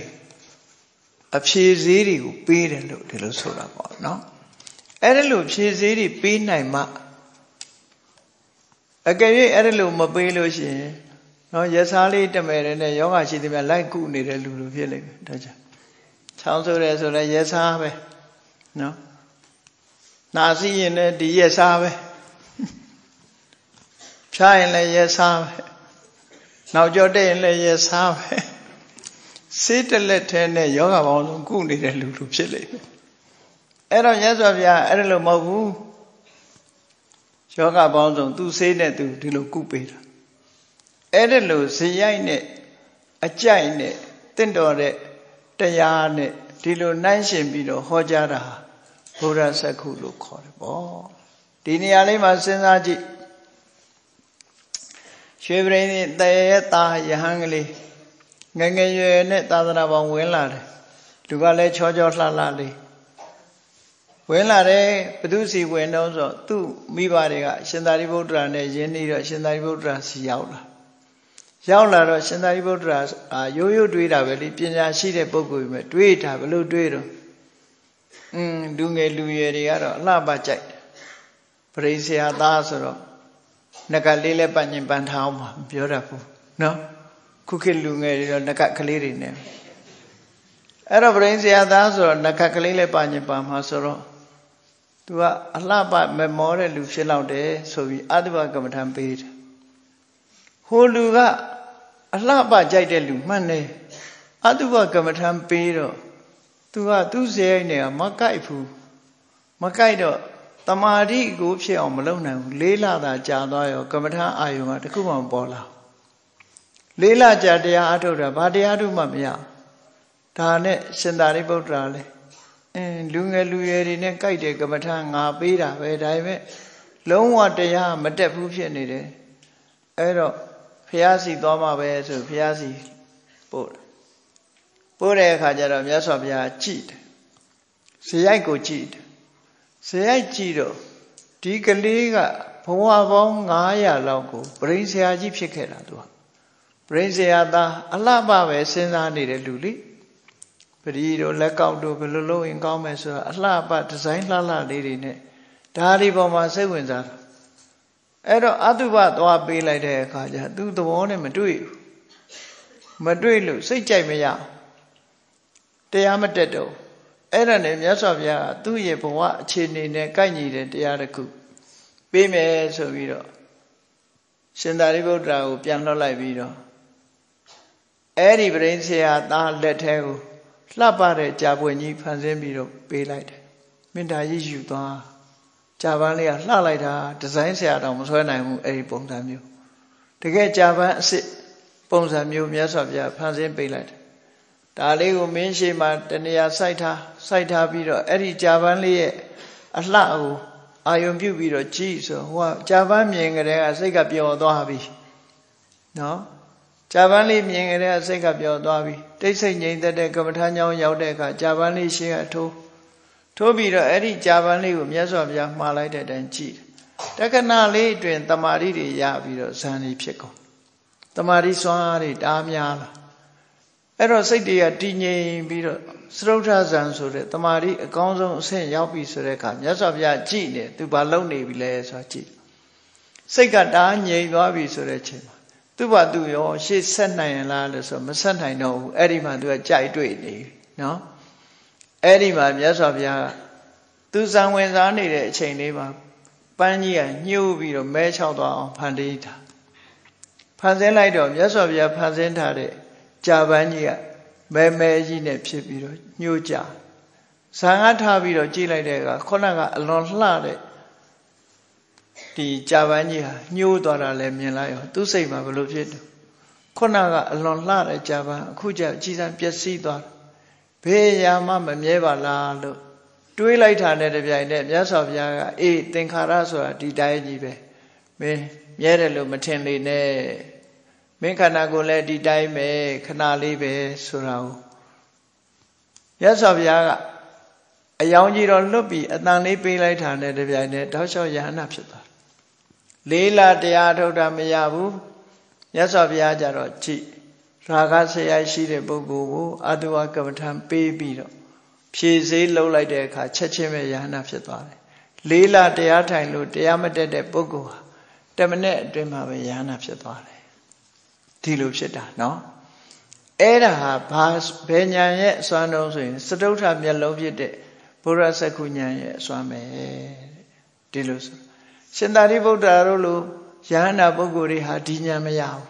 အဖြေစည်းတွေကိုပေးတယ်လို့ဒီလိုဆိုတာပေါ့နော်အဲ့ဒါလို့ဖြေစည်းတွေပေးနိုင်မှအကယ်၍အဲ့ဒါလို့မပေးလို့ရှိရင်နော်ရစားလေးတမယ်တဲ့နဲ့ယောဂရှိသည်များလိုက်ကုနေတဲ့လူလိုဖြစ်လိမ့်မယ်ဒါကြောင့်ချောင်းဆိုရဲဆိုလဲရစားပဲနော်နာစီရင်လည်းဒီရက်စားပဲဖြားရင်လည်းရက်စားပဲနောက်ကျော်တက်ရင်လည်းရက်စားပဲ စေးတလက်ထဲနဲ့ယောဂပေါင်းဆုံးကုနေတဲ့လူလူဖြစ်လိမ့်မယ်အဲ့တော့ရသော်ဗျာအဲ့ဒါလို့မဟုတ်ဘူးယောဂပေါင်းဆုံးသူစေးနဲ့သူဒီလိုကုပေးတာအဲ့ဒါလို့ဇယိုက်နဲ့အကြိုက်နဲ့တင့်တော်တဲ့တရားနဲ့ဒီလိုနှိုင်းရှင်ပြီးတော့ဟောကြားတာဟာဘုရားစက္ခုလို့ခေါ်တယ်ပေါ့ဒီနေရာလေးမှာစဉ်းစားကြည့်ရွှေပရိသေတရေသားယဟန်ကလေး ငငယ်ရွယ်နဲ့သာသနာပေါင်းဝင်လာတယ်လူကလည်းချောချောလှလှလေးဝင်လာတယ်ဘသူစီဝင်တော့ဆိုသူ့မိဘတွေကရှင်သာရိပုတ္တရာနဲ့ယင်းနေတော့ရှင်သာရိပုတ္တရာစီရောက်လာရောက်လာတော့ရှင်သာရိပုတ္တရာအာရိုးရိုးတွေးတာပဲလေပညာရှိတဲ့ပုဂ္ဂိုလ်ပဲတွေးတာဘလို့တွေးတော့อืมလူငယ်လူရွယ်တွေကတော့အလှပကြိုက်ဘပရိဆရာသားဆိုတော့ငကလေးလည်းပညင်ပန်ထားအောင်မပြောတတ်ဘူးနော် ခုခေတ်လူငယ်တွေတော့ငကကလေးတွေနဲ့အဲ့တော့ပရိဆရာသားဆိုတော့ငကကလေးလည်းပညင်ပန်မှာဆိုတော့သူကအလှပမမောတဲ့လူဖြစ်လောက်တယ်ဆိုပြီးအတ္တဘကမ္မထံပေးတယ်ဟိုလူကအလှပကြိုက်တဲ့လူမှန်တယ်အတုပကမ္မထံပေးတော့သူကသူ့စရိုက်နေကမကိုက်ဘူးမကိုက်တော့တမာတိကိုဖြစ်အောင်မလုပ်နိုင်ဘူးလေးလသာကြာသွားရောကမ္မထံအာယုံကတခုမှမပေါ်လာ လေးလကြာတရားအထုတ်တာဘာတရားထုတ်မှမရဒါနဲ့ရှင်သာရိပုတ္တရာလဲအင်းလူငယ်လူရွယ်တွေနဲ့ကြိုက်တယ်ကမ္မထံငါပေးတာပဲဒါပေမဲ့လုံးဝတရားမတက်ဘူးဖြစ်နေတယ်အဲ့တော့ဖះစီသွားမှာပဲဆိုဖះစီပို့ပို့တဲ့အခါကျတော့မြတ်စွာဘုရားကြည်တယ်ဇေယိုက်ကိုကြည်တယ်ဇေယိုက်ကြည်တော့ဒီကလေးကဘဝပေါင်း900လောက်ကိုပရိဆရာကြီးဖြစ်ခဲ့တာသူက ပရိဆရာသားအလှပပဲစဉ်းစားနေတဲ့လူလေပရိတို့လက်ကောက်တို့ဘယ်လိုလုပ်ရင်ကောင်းမယ်ဆိုတာအလှပဒီဇိုင်းလှလှလေးတွေနဲ့ဒါဒီပေါ်မှာစိတ်ဝင်စားတာအဲ့တော့အတုပသွားပေးလိုက်တဲ့အခါကျသူသဘောနဲ့မတွေ့ဘူးမတွေ့လို့စိတ်ကြိုက်မရတရားမတက်တော့အဲ့ဒါနဲ့မြတ်စွာဘုရားကသူ့ရဲ့ဘဝအခြေအနေနဲ့ကိုက်ညီတဲ့တရားတစ်ခုပေးမယ်ဆိုပြီးတော့ရှင်သာရိပုတ္တရာကိုပြန်လွှတ်လိုက်ပြီးတော့ အဲ့ဒီပရိသေယသားလက်ထဲကိုလှပတဲ့ကြာပွင့်ကြီးဖန်ဆင်းပြီးတော့ပေးလိုက်တယ်မေတ္တာကြီးယူသွားကြာပန်းလေးကလှလိုက်တာဒီဇိုင်းဆရာတော်မဆွဲနိုင်ဘူးအဲ့ဒီပုံစံမျိုးတကယ်ကြာပန်းအစ်စ်ပုံစံမျိုးမြတ်စွာဘုရားဖန်ဆင်းပေးလိုက်တယ်ဒါလေးကိုမင်းရှိမှတနေရာစိုက်ထားစိုက်ထားပြီးတော့အဲ့ဒီကြာပန်းလေးရဲ့အလှကိုအာယုံပြုတ်ပြီးတော့ကြည်ဆိုဟိုကကြာပန်းမြင်ကြတဲ့ကစိတ်ကပျော်သွားပြီနော် ကြာပန်းလေးမြင်ကြတဲ့စိတ်ကပျော်သွားပြီတိတ်ဆိတ်ငြိမ်သက်တဲ့ကမ္မထာညောင်းရောက်တဲ့အခါကြာပန်းလေးရှင်းကထိုးထိုးပြီးတော့အဲ့ဒီကြာပန်းလေးကိုမြတ်စွာဘုရားမှားလိုက်တဲ့အတိုင်းကြည်တက္ကနာလေးအတွင်တမာရီတွေရပြီးတော့ဇန်နေဖြစ်ကုန်တမာရီစွမ်းတွေတားများလာအဲ့တော့စိတ်တွေကတည်ငြိမ်ပြီးတော့စရုထဇံဆိုတဲ့တမာရီအကောင်းဆုံးအဆင့်ရောက်ပြီဆိုတဲ့အခါမြတ်စွာဘုရားကြည်နေသူဘာလုပ်နေပြီလဲဆိုတာကြည်စိတ်ကတားငြိမ်သွားပြီဆိုတဲ့အချိန်မှာ သူ့ဘာသူရောရှေ့ဆက်နိုင်ရလားလို့ဆိုမဆက်နိုင်တော့ဘူးအဲ့ဒီမှာသူကကြိုက်တွေ့နေပြီနော်အဲ့ဒီမှာမြတ်စွာဘုရားကသူဇံဝင်စားနေတဲ့အချိန်လေးမှာပန်းကြီးကညှိုးပြီးတော့မဲချောက်သွားအောင်ဖန်တီးတာဖန်ဆင်းလိုက်တော့မြတ်စွာဘုရားဖန်ဆင်းထားတဲ့ကြာပန်းကြီးကမဲမဲကြီးနဲ့ဖြစ်ပြီးတော့ညှိုးကြဇံကထားပြီးတော့ကြည့်လိုက်တဲ့အခါခုနကအလွန်လှတဲ့ ဒီကြာပန်းကြီးဟာညှိုးသွားတာလည်းမြင်လိုက်ရောသူ့စိတ်မှာဘလို့ဖြစ်တယ်ခုနကအလွန်လှတဲ့ကြာပန်းအခုကျအကြီးစားပျက်စီးသွားတယ်ဘေးရာမမမြဲပါလားလို့တွေးလိုက်တာနဲ့တပြိုင်နက်မြတ်စွာဘုရားကအေးသင်္ခါရဆိုတာဒီတိုင်းကြီးပဲမင်းမြဲတယ်လို့မထင်လေနဲ့မင်းခန္ဓာကိုယ်လည်းဒီတိုင်းပဲခဏလေးပဲဆိုတာကိုမြတ်စွာဘုရားကအယောင်ကြီးတော့လွတ်ပြီးအတန်လေးပေးလိုက်တာနဲ့တပြိုင်နက်တောက်လျှောက်ယဟနာဖြစ်သွား လေးလာတရားထုတ်တာမရဘူးမြတ်စွာဘုရားကြတော့ကြည့်ရာဂဆရာရှိတဲ့ပုဂ္ဂိုလ်ကိုအတုဝကမ္မထံပေးပြီးတော့ဖြည့်စည်းလှုပ်လိုက်တဲ့အခါချက်ချင်းပဲယဟနာဖြစ်သွားတယ်လေးလာတရားထိုင်လို့တရားမတက်တဲ့ပုဂ္ဂိုလ်ဟာတမနဲ့အတွင်းမှာပဲယဟနာဖြစ်သွားတယ်ဒီလိုဖြစ်တာနော်အဲ့ဒါဟာဘာဘယ်ညာရဲ့အစွမ်းတုံးဆိုရင်စတုထမျက်လုံးဖြစ်တဲ့ဘုရားစက္ခုညာရဲ့အစွမ်းပဲဒီလိုဆို ရှင်သာရိပုတ္တရာတို့လိုယဟနာပုဂ္ဂိုလ်တွေဟာဒီညာမရဘူး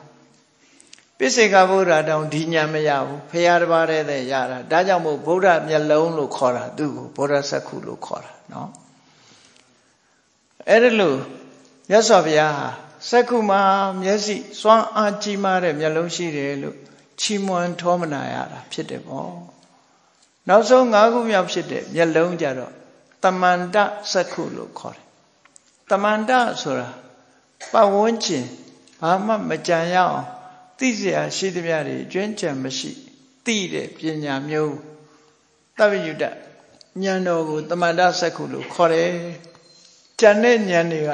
ပိစိကဗုဒ္ဓတောင်ဒီညာမရဘူးဖရာတစ်ပါးတည်းတည်းရတာဒါကြောင့်မို့ဗုဒ္ဓမျက်လုံးလို့ခေါ်တာသူ့ကိုဗုဒ္ဓစက္ခုလို့ခေါ်တာနော်အဲ့ဒါလို့မြတ်စွာဘုရားဟာစက္ခုမှာမျက်စိစွမ်းအားကြီးမားတဲ့မျက်လုံးရှိတယ်လို့ချီးမွမ်းထောမနာရတာဖြစ်တယ်ပေါ့နောက်ဆုံး၅ခုမြောက်ဖြစ်တဲ့မျက်လုံးကြတော့တမန္တစက္ခုလို့ခေါ်တယ် တမန္တဆိုတာပတ်ဝန်းကျင်ဘာမှမကြံရအောင်သိเสียရှိသမျှတွေကျွမ်းကြံမရှိသိတဲ့ပညာမျိုးတပ္ပယုတဉာဏ်တော်ကိုတမန္တစက္ခုလို့ခေါ်တယ်။ဉာဏ်နဲ့ဉာဏ်တွေက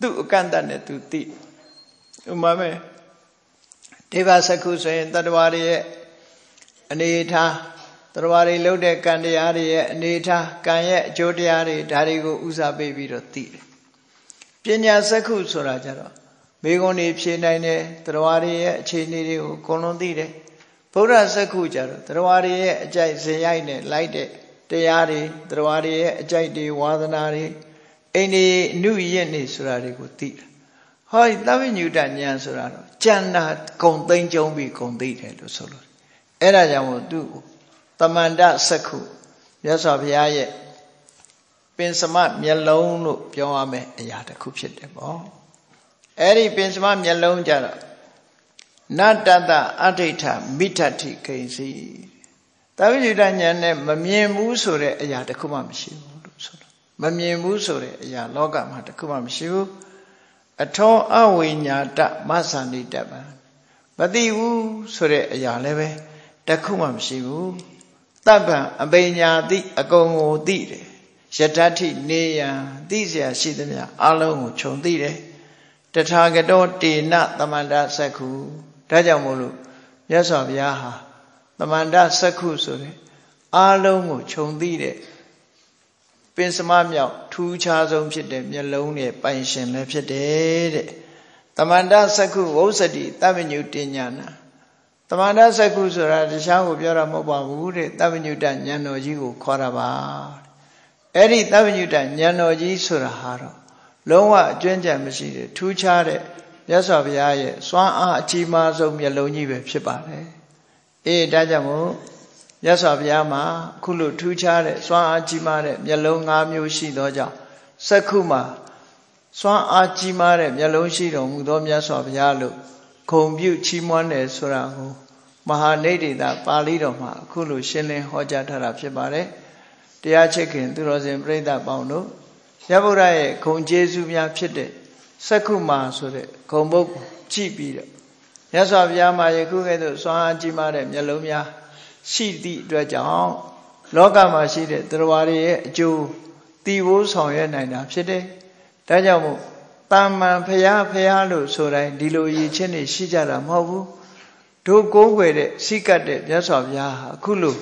သူ့အကန့်အသတ်နဲ့သူသိဥမာမဲ့ဒေဝစက္ခုဆိုရင်တတ္တဝါတွေရဲ့အနေထား တတော်ဘာတွေလှုပ်တဲ့ကံတရားတွေရဲ့အနေထားကံရဲ့အကျိုးတရားတွေဒါတွေကိုဥစားပေးပြီးတော့သိတယ်ပညာစက္ခုဆိုတာကြတော့မိဂုံတွေဖြေနိုင်တယ်တော်ဘာတွေရဲ့အခြေအနေတွေကိုအကုန်လုံးသိတယ်ဗုဒ္ဓစက္ခုကြတော့တော်ဘာတွေရဲ့အကြိုက်ဇင်ရိုက်နဲ့လိုက်တဲ့တရားတွေတော်ဘာတွေရဲ့အကြိုက်တွေဝါသနာတွေအိန္ဒိယအနုရင့်နေဆိုတာတွေကိုသိတယ်ဟောသဗ္ဗညုတဉာဏ်ဆိုတာတော့ကျန်တာဂုံသိမ့်ကြုံပြီးဂုံသိတယ်လို့ဆိုလို့အဲ့ဒါကြောင့်မို့သူ့ တမန္တစက္ခုမြတ်စွာဘုရားရဲ့ပင်စမမျက်လုံးလို့ပြောရမယ်အရာတစ်ခုဖြစ်တယ်ပေါ့အဲ့ဒီပင်စမမျက်လုံးကြတော့နတ္တတအဋ္ဌိထမိထတိခိစီတဝိဇိတဉာဏ်နဲ့မမြင်ဘူးဆိုတဲ့အရာတစ်ခုမှမရှိဘူးလို့ဆိုတော့မမြင်ဘူးဆိုတဲ့အရာလောကမှာတစ်ခုမှမရှိဘူးအထောအဝိညာတမသန္တိတပံမသိဘူးဆိုတဲ့အရာလည်းပဲတစ်ခုမှမရှိဘူး တပ္ပံအပိညာတိအကုန်ကိုသိတယ်ယတ္ထိနေယံသိเสียရှိသမျှအလုံးကိုခြုံသိတယ်တထာဂတောတေနသမန္တသက္ခုဒါကြောင့်မို့လို့မြတ်စွာဘုရားဟာသမန္တသက္ခုဆိုတဲ့အာလုံးကိုခြုံသိတဲ့ပင်စမမြောက်ထူးခြားဆုံးဖြစ်တဲ့မျက်လုံးနဲ့ပိုင်ရှင်လည်းဖြစ်တယ်တဲ့သမန္တသက္ခုဝုစတိတပ္ပညုတင်ညာနာ သမန္တသက္ခုဆိုတာတခြားကိုပြောတာမဟုတ်ပါဘူးတဲ့တပ္ပညုတဉာဏ်တော်ကြီးကိုခေါ်တာပါအဲ့ဒီတပ္ပညုတဉာဏ်တော်ကြီးဆိုတာဟာတော့လုံးဝအကျွမ်းကြံမရှိတဲ့ထူးခြားတဲ့မြတ်စွာဘုရားရဲ့စွမ်းအားအကြီးမားဆုံးမျက်လုံးကြီးပဲဖြစ်ပါတယ်အေးဒါကြောင့်မို့မြတ်စွာဘုရားမှာအခုလိုထူးခြားတဲ့စွမ်းအားကြီးမားတဲ့မျက်လုံး၅မျိုးရှိသောကြောင့်စက္ခုမှာစွမ်းအားကြီးမားတဲ့မျက်လုံးရှိတော်မူသောမြတ်စွာဘုရားလို့ ဂုံပြုချီးမွမ်းတယ်ဆိုတာကိုမဟာနေဒိတာပါဠိတော်မှာအခုလိုရှင်းလင်းဟောကြားထားတာဖြစ်ပါတယ်တရားချစ်ခင်သူတော်စင်ပြိဿပေါင်းတို့ရဗုဒ္ဓရဲ့ဂုံကျေးဇူးများဖြစ်တဲ့စက္ခုမာဆိုတဲ့ဂုံဘုတ်ကြည့်ပြီးတော့မြတ်စွာဘုရားမှာယခုကဲ့သို့စွမ်းအားကြီးမားတဲ့မျက်လုံးများရှိသည့်အတွက်ကြောင့်လောကမှာရှိတဲ့တရားတွေရဲ့အကျိုးတည်ဖို့ဆောင်ရွက်နိုင်တာဖြစ်တယ်။ဒါကြောင့်မို့ တာမန်ဖရာဖရာလို့ဆိုတိုင်းဒီလိုရည်ချင်းနေရှိကြတာမဟုတ်ဘူး။တို့ကိုးကွယ်တဲ့စိကတ်တဲ့မြတ်စွာဘုရားဟာအခုလို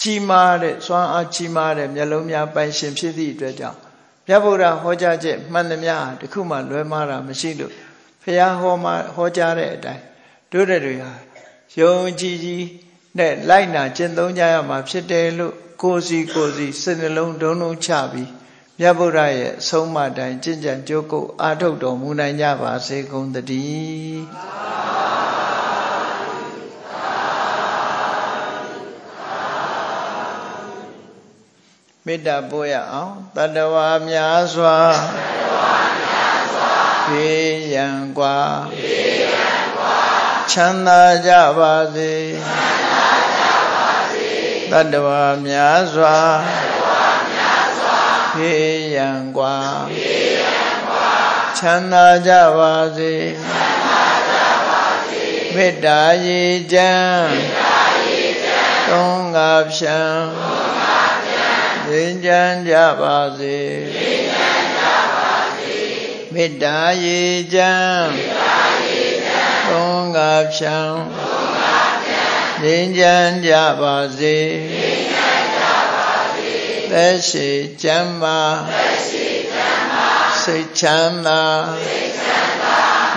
ကြီးမားတဲ့စွမ်းအားကြီးမားတဲ့မျက်လုံးများပိုင်ရှင်ဖြစ်သည့်အတွက်ကြောင့်မြတ်ဗုဒ္ဓဟောကြားချက်မှန်သမျှတခုမှလွဲမှားတာမရှိလို့ဖရာဟောမှာဟောကြားတဲ့အတိုင်းတို့တွေဟာယုံကြည်ကြည်နဲ့လိုက်နာကျင့်သုံးကြရမှာဖြစ်တယ်လို့ကိုယ်စီကိုယ်စီစိတ်နှလုံးဒုံဒုံချပြီး မြတ်ဗုဒ္ဓရဲ့အဆုံးအမတိုင်းကျင့်ကြံကြိုးကုပ်အာထုတ်တော်မူနိုင်ကြပါစေကုန်သတည်းမေတ္တာပို့ရအောင်တတဝါများစွာဖေးရန်กว่าချမ်းသာကြပါစေတတ္တဝါများစွာ ခေယံကွာချမ်းသာကြပါစေမေတ္တာရေချမ်းသုံးငါဖြံငြိမ်းချမ်းကြပါစေမေတ္တာရေချမ်းသုံးငါဖြံငြိမ်းချမ်းကြပါစေ သက်ရှိချမ်းသာစိတ်ချမ်းသာ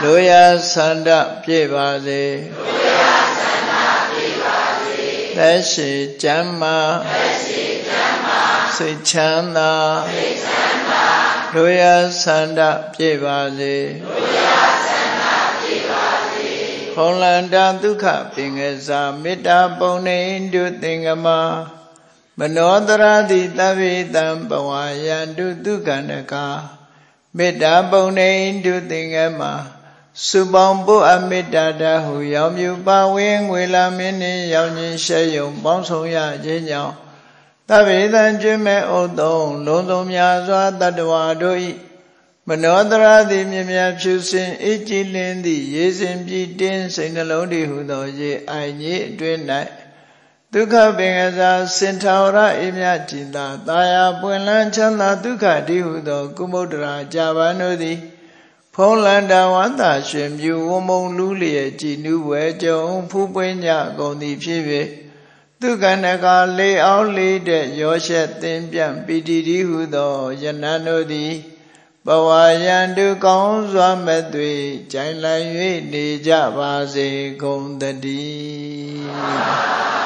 လူရဆန္ဒပြည့်ပါစေသက်ရှိချမ်းသာစိတ်ချမ်းသာလူရဆန္ဒပြည့်ပါစေခောလန္တာဒုက္ခပင်ကစားမေတ္တာပုံနေတုသင်္ကမ မနောတရတိတဗ္ဗေတံဘဝယံတုဒုက္ခနကမေတ္တာပုံနေတုသင်္ကမစုပေါင်းပုအမေတ္တာတဟုရောင်မြူပါဝင်းငွေလာမင်းနှင့်ရောင်ခြင်းရှဲယုံပေါင်းဆောင်ရခြင်းကြောင့်တဗ္ဗေတံကျွမဲ့ဥသုံးလုံးစုံများစွာတတ္တဝါတို့၏မနောတရာသည်မြမြဖြူစင်အေးကြည်လင်းသည့်ရေစင်ပြည့်တင်းစိတ်နှလုံးတည်ဟုသောရေအိုင်ကြီးအတွင်း၌ ဒုက္ခပင်ကစားစင်ထာဝရအေးမြကြည်သာတာယာပွင့်လန်းချမ်းသာဒုက္ခတည်ဟုသော ကုမုဒ္ဒရာကြာပန်တို့သည် ဖုံးလန္တာဝန္တာရှင်မြူဝမုံလူလျက်ကြည်နူးဝဲကြုံဖူးပွင့်ကြကုန်သည်ဖြစ်၍ဒသူကဏကလေးအောင်လေးတဲ့ရောရှက်သင်ပြန်ပီတိတိဟုသောယနံတို့သည်ဘဝယံတုကောင်းစွာမဲ့သွေကြိုင်လည်၍နေကြပါစေကုန်တည်း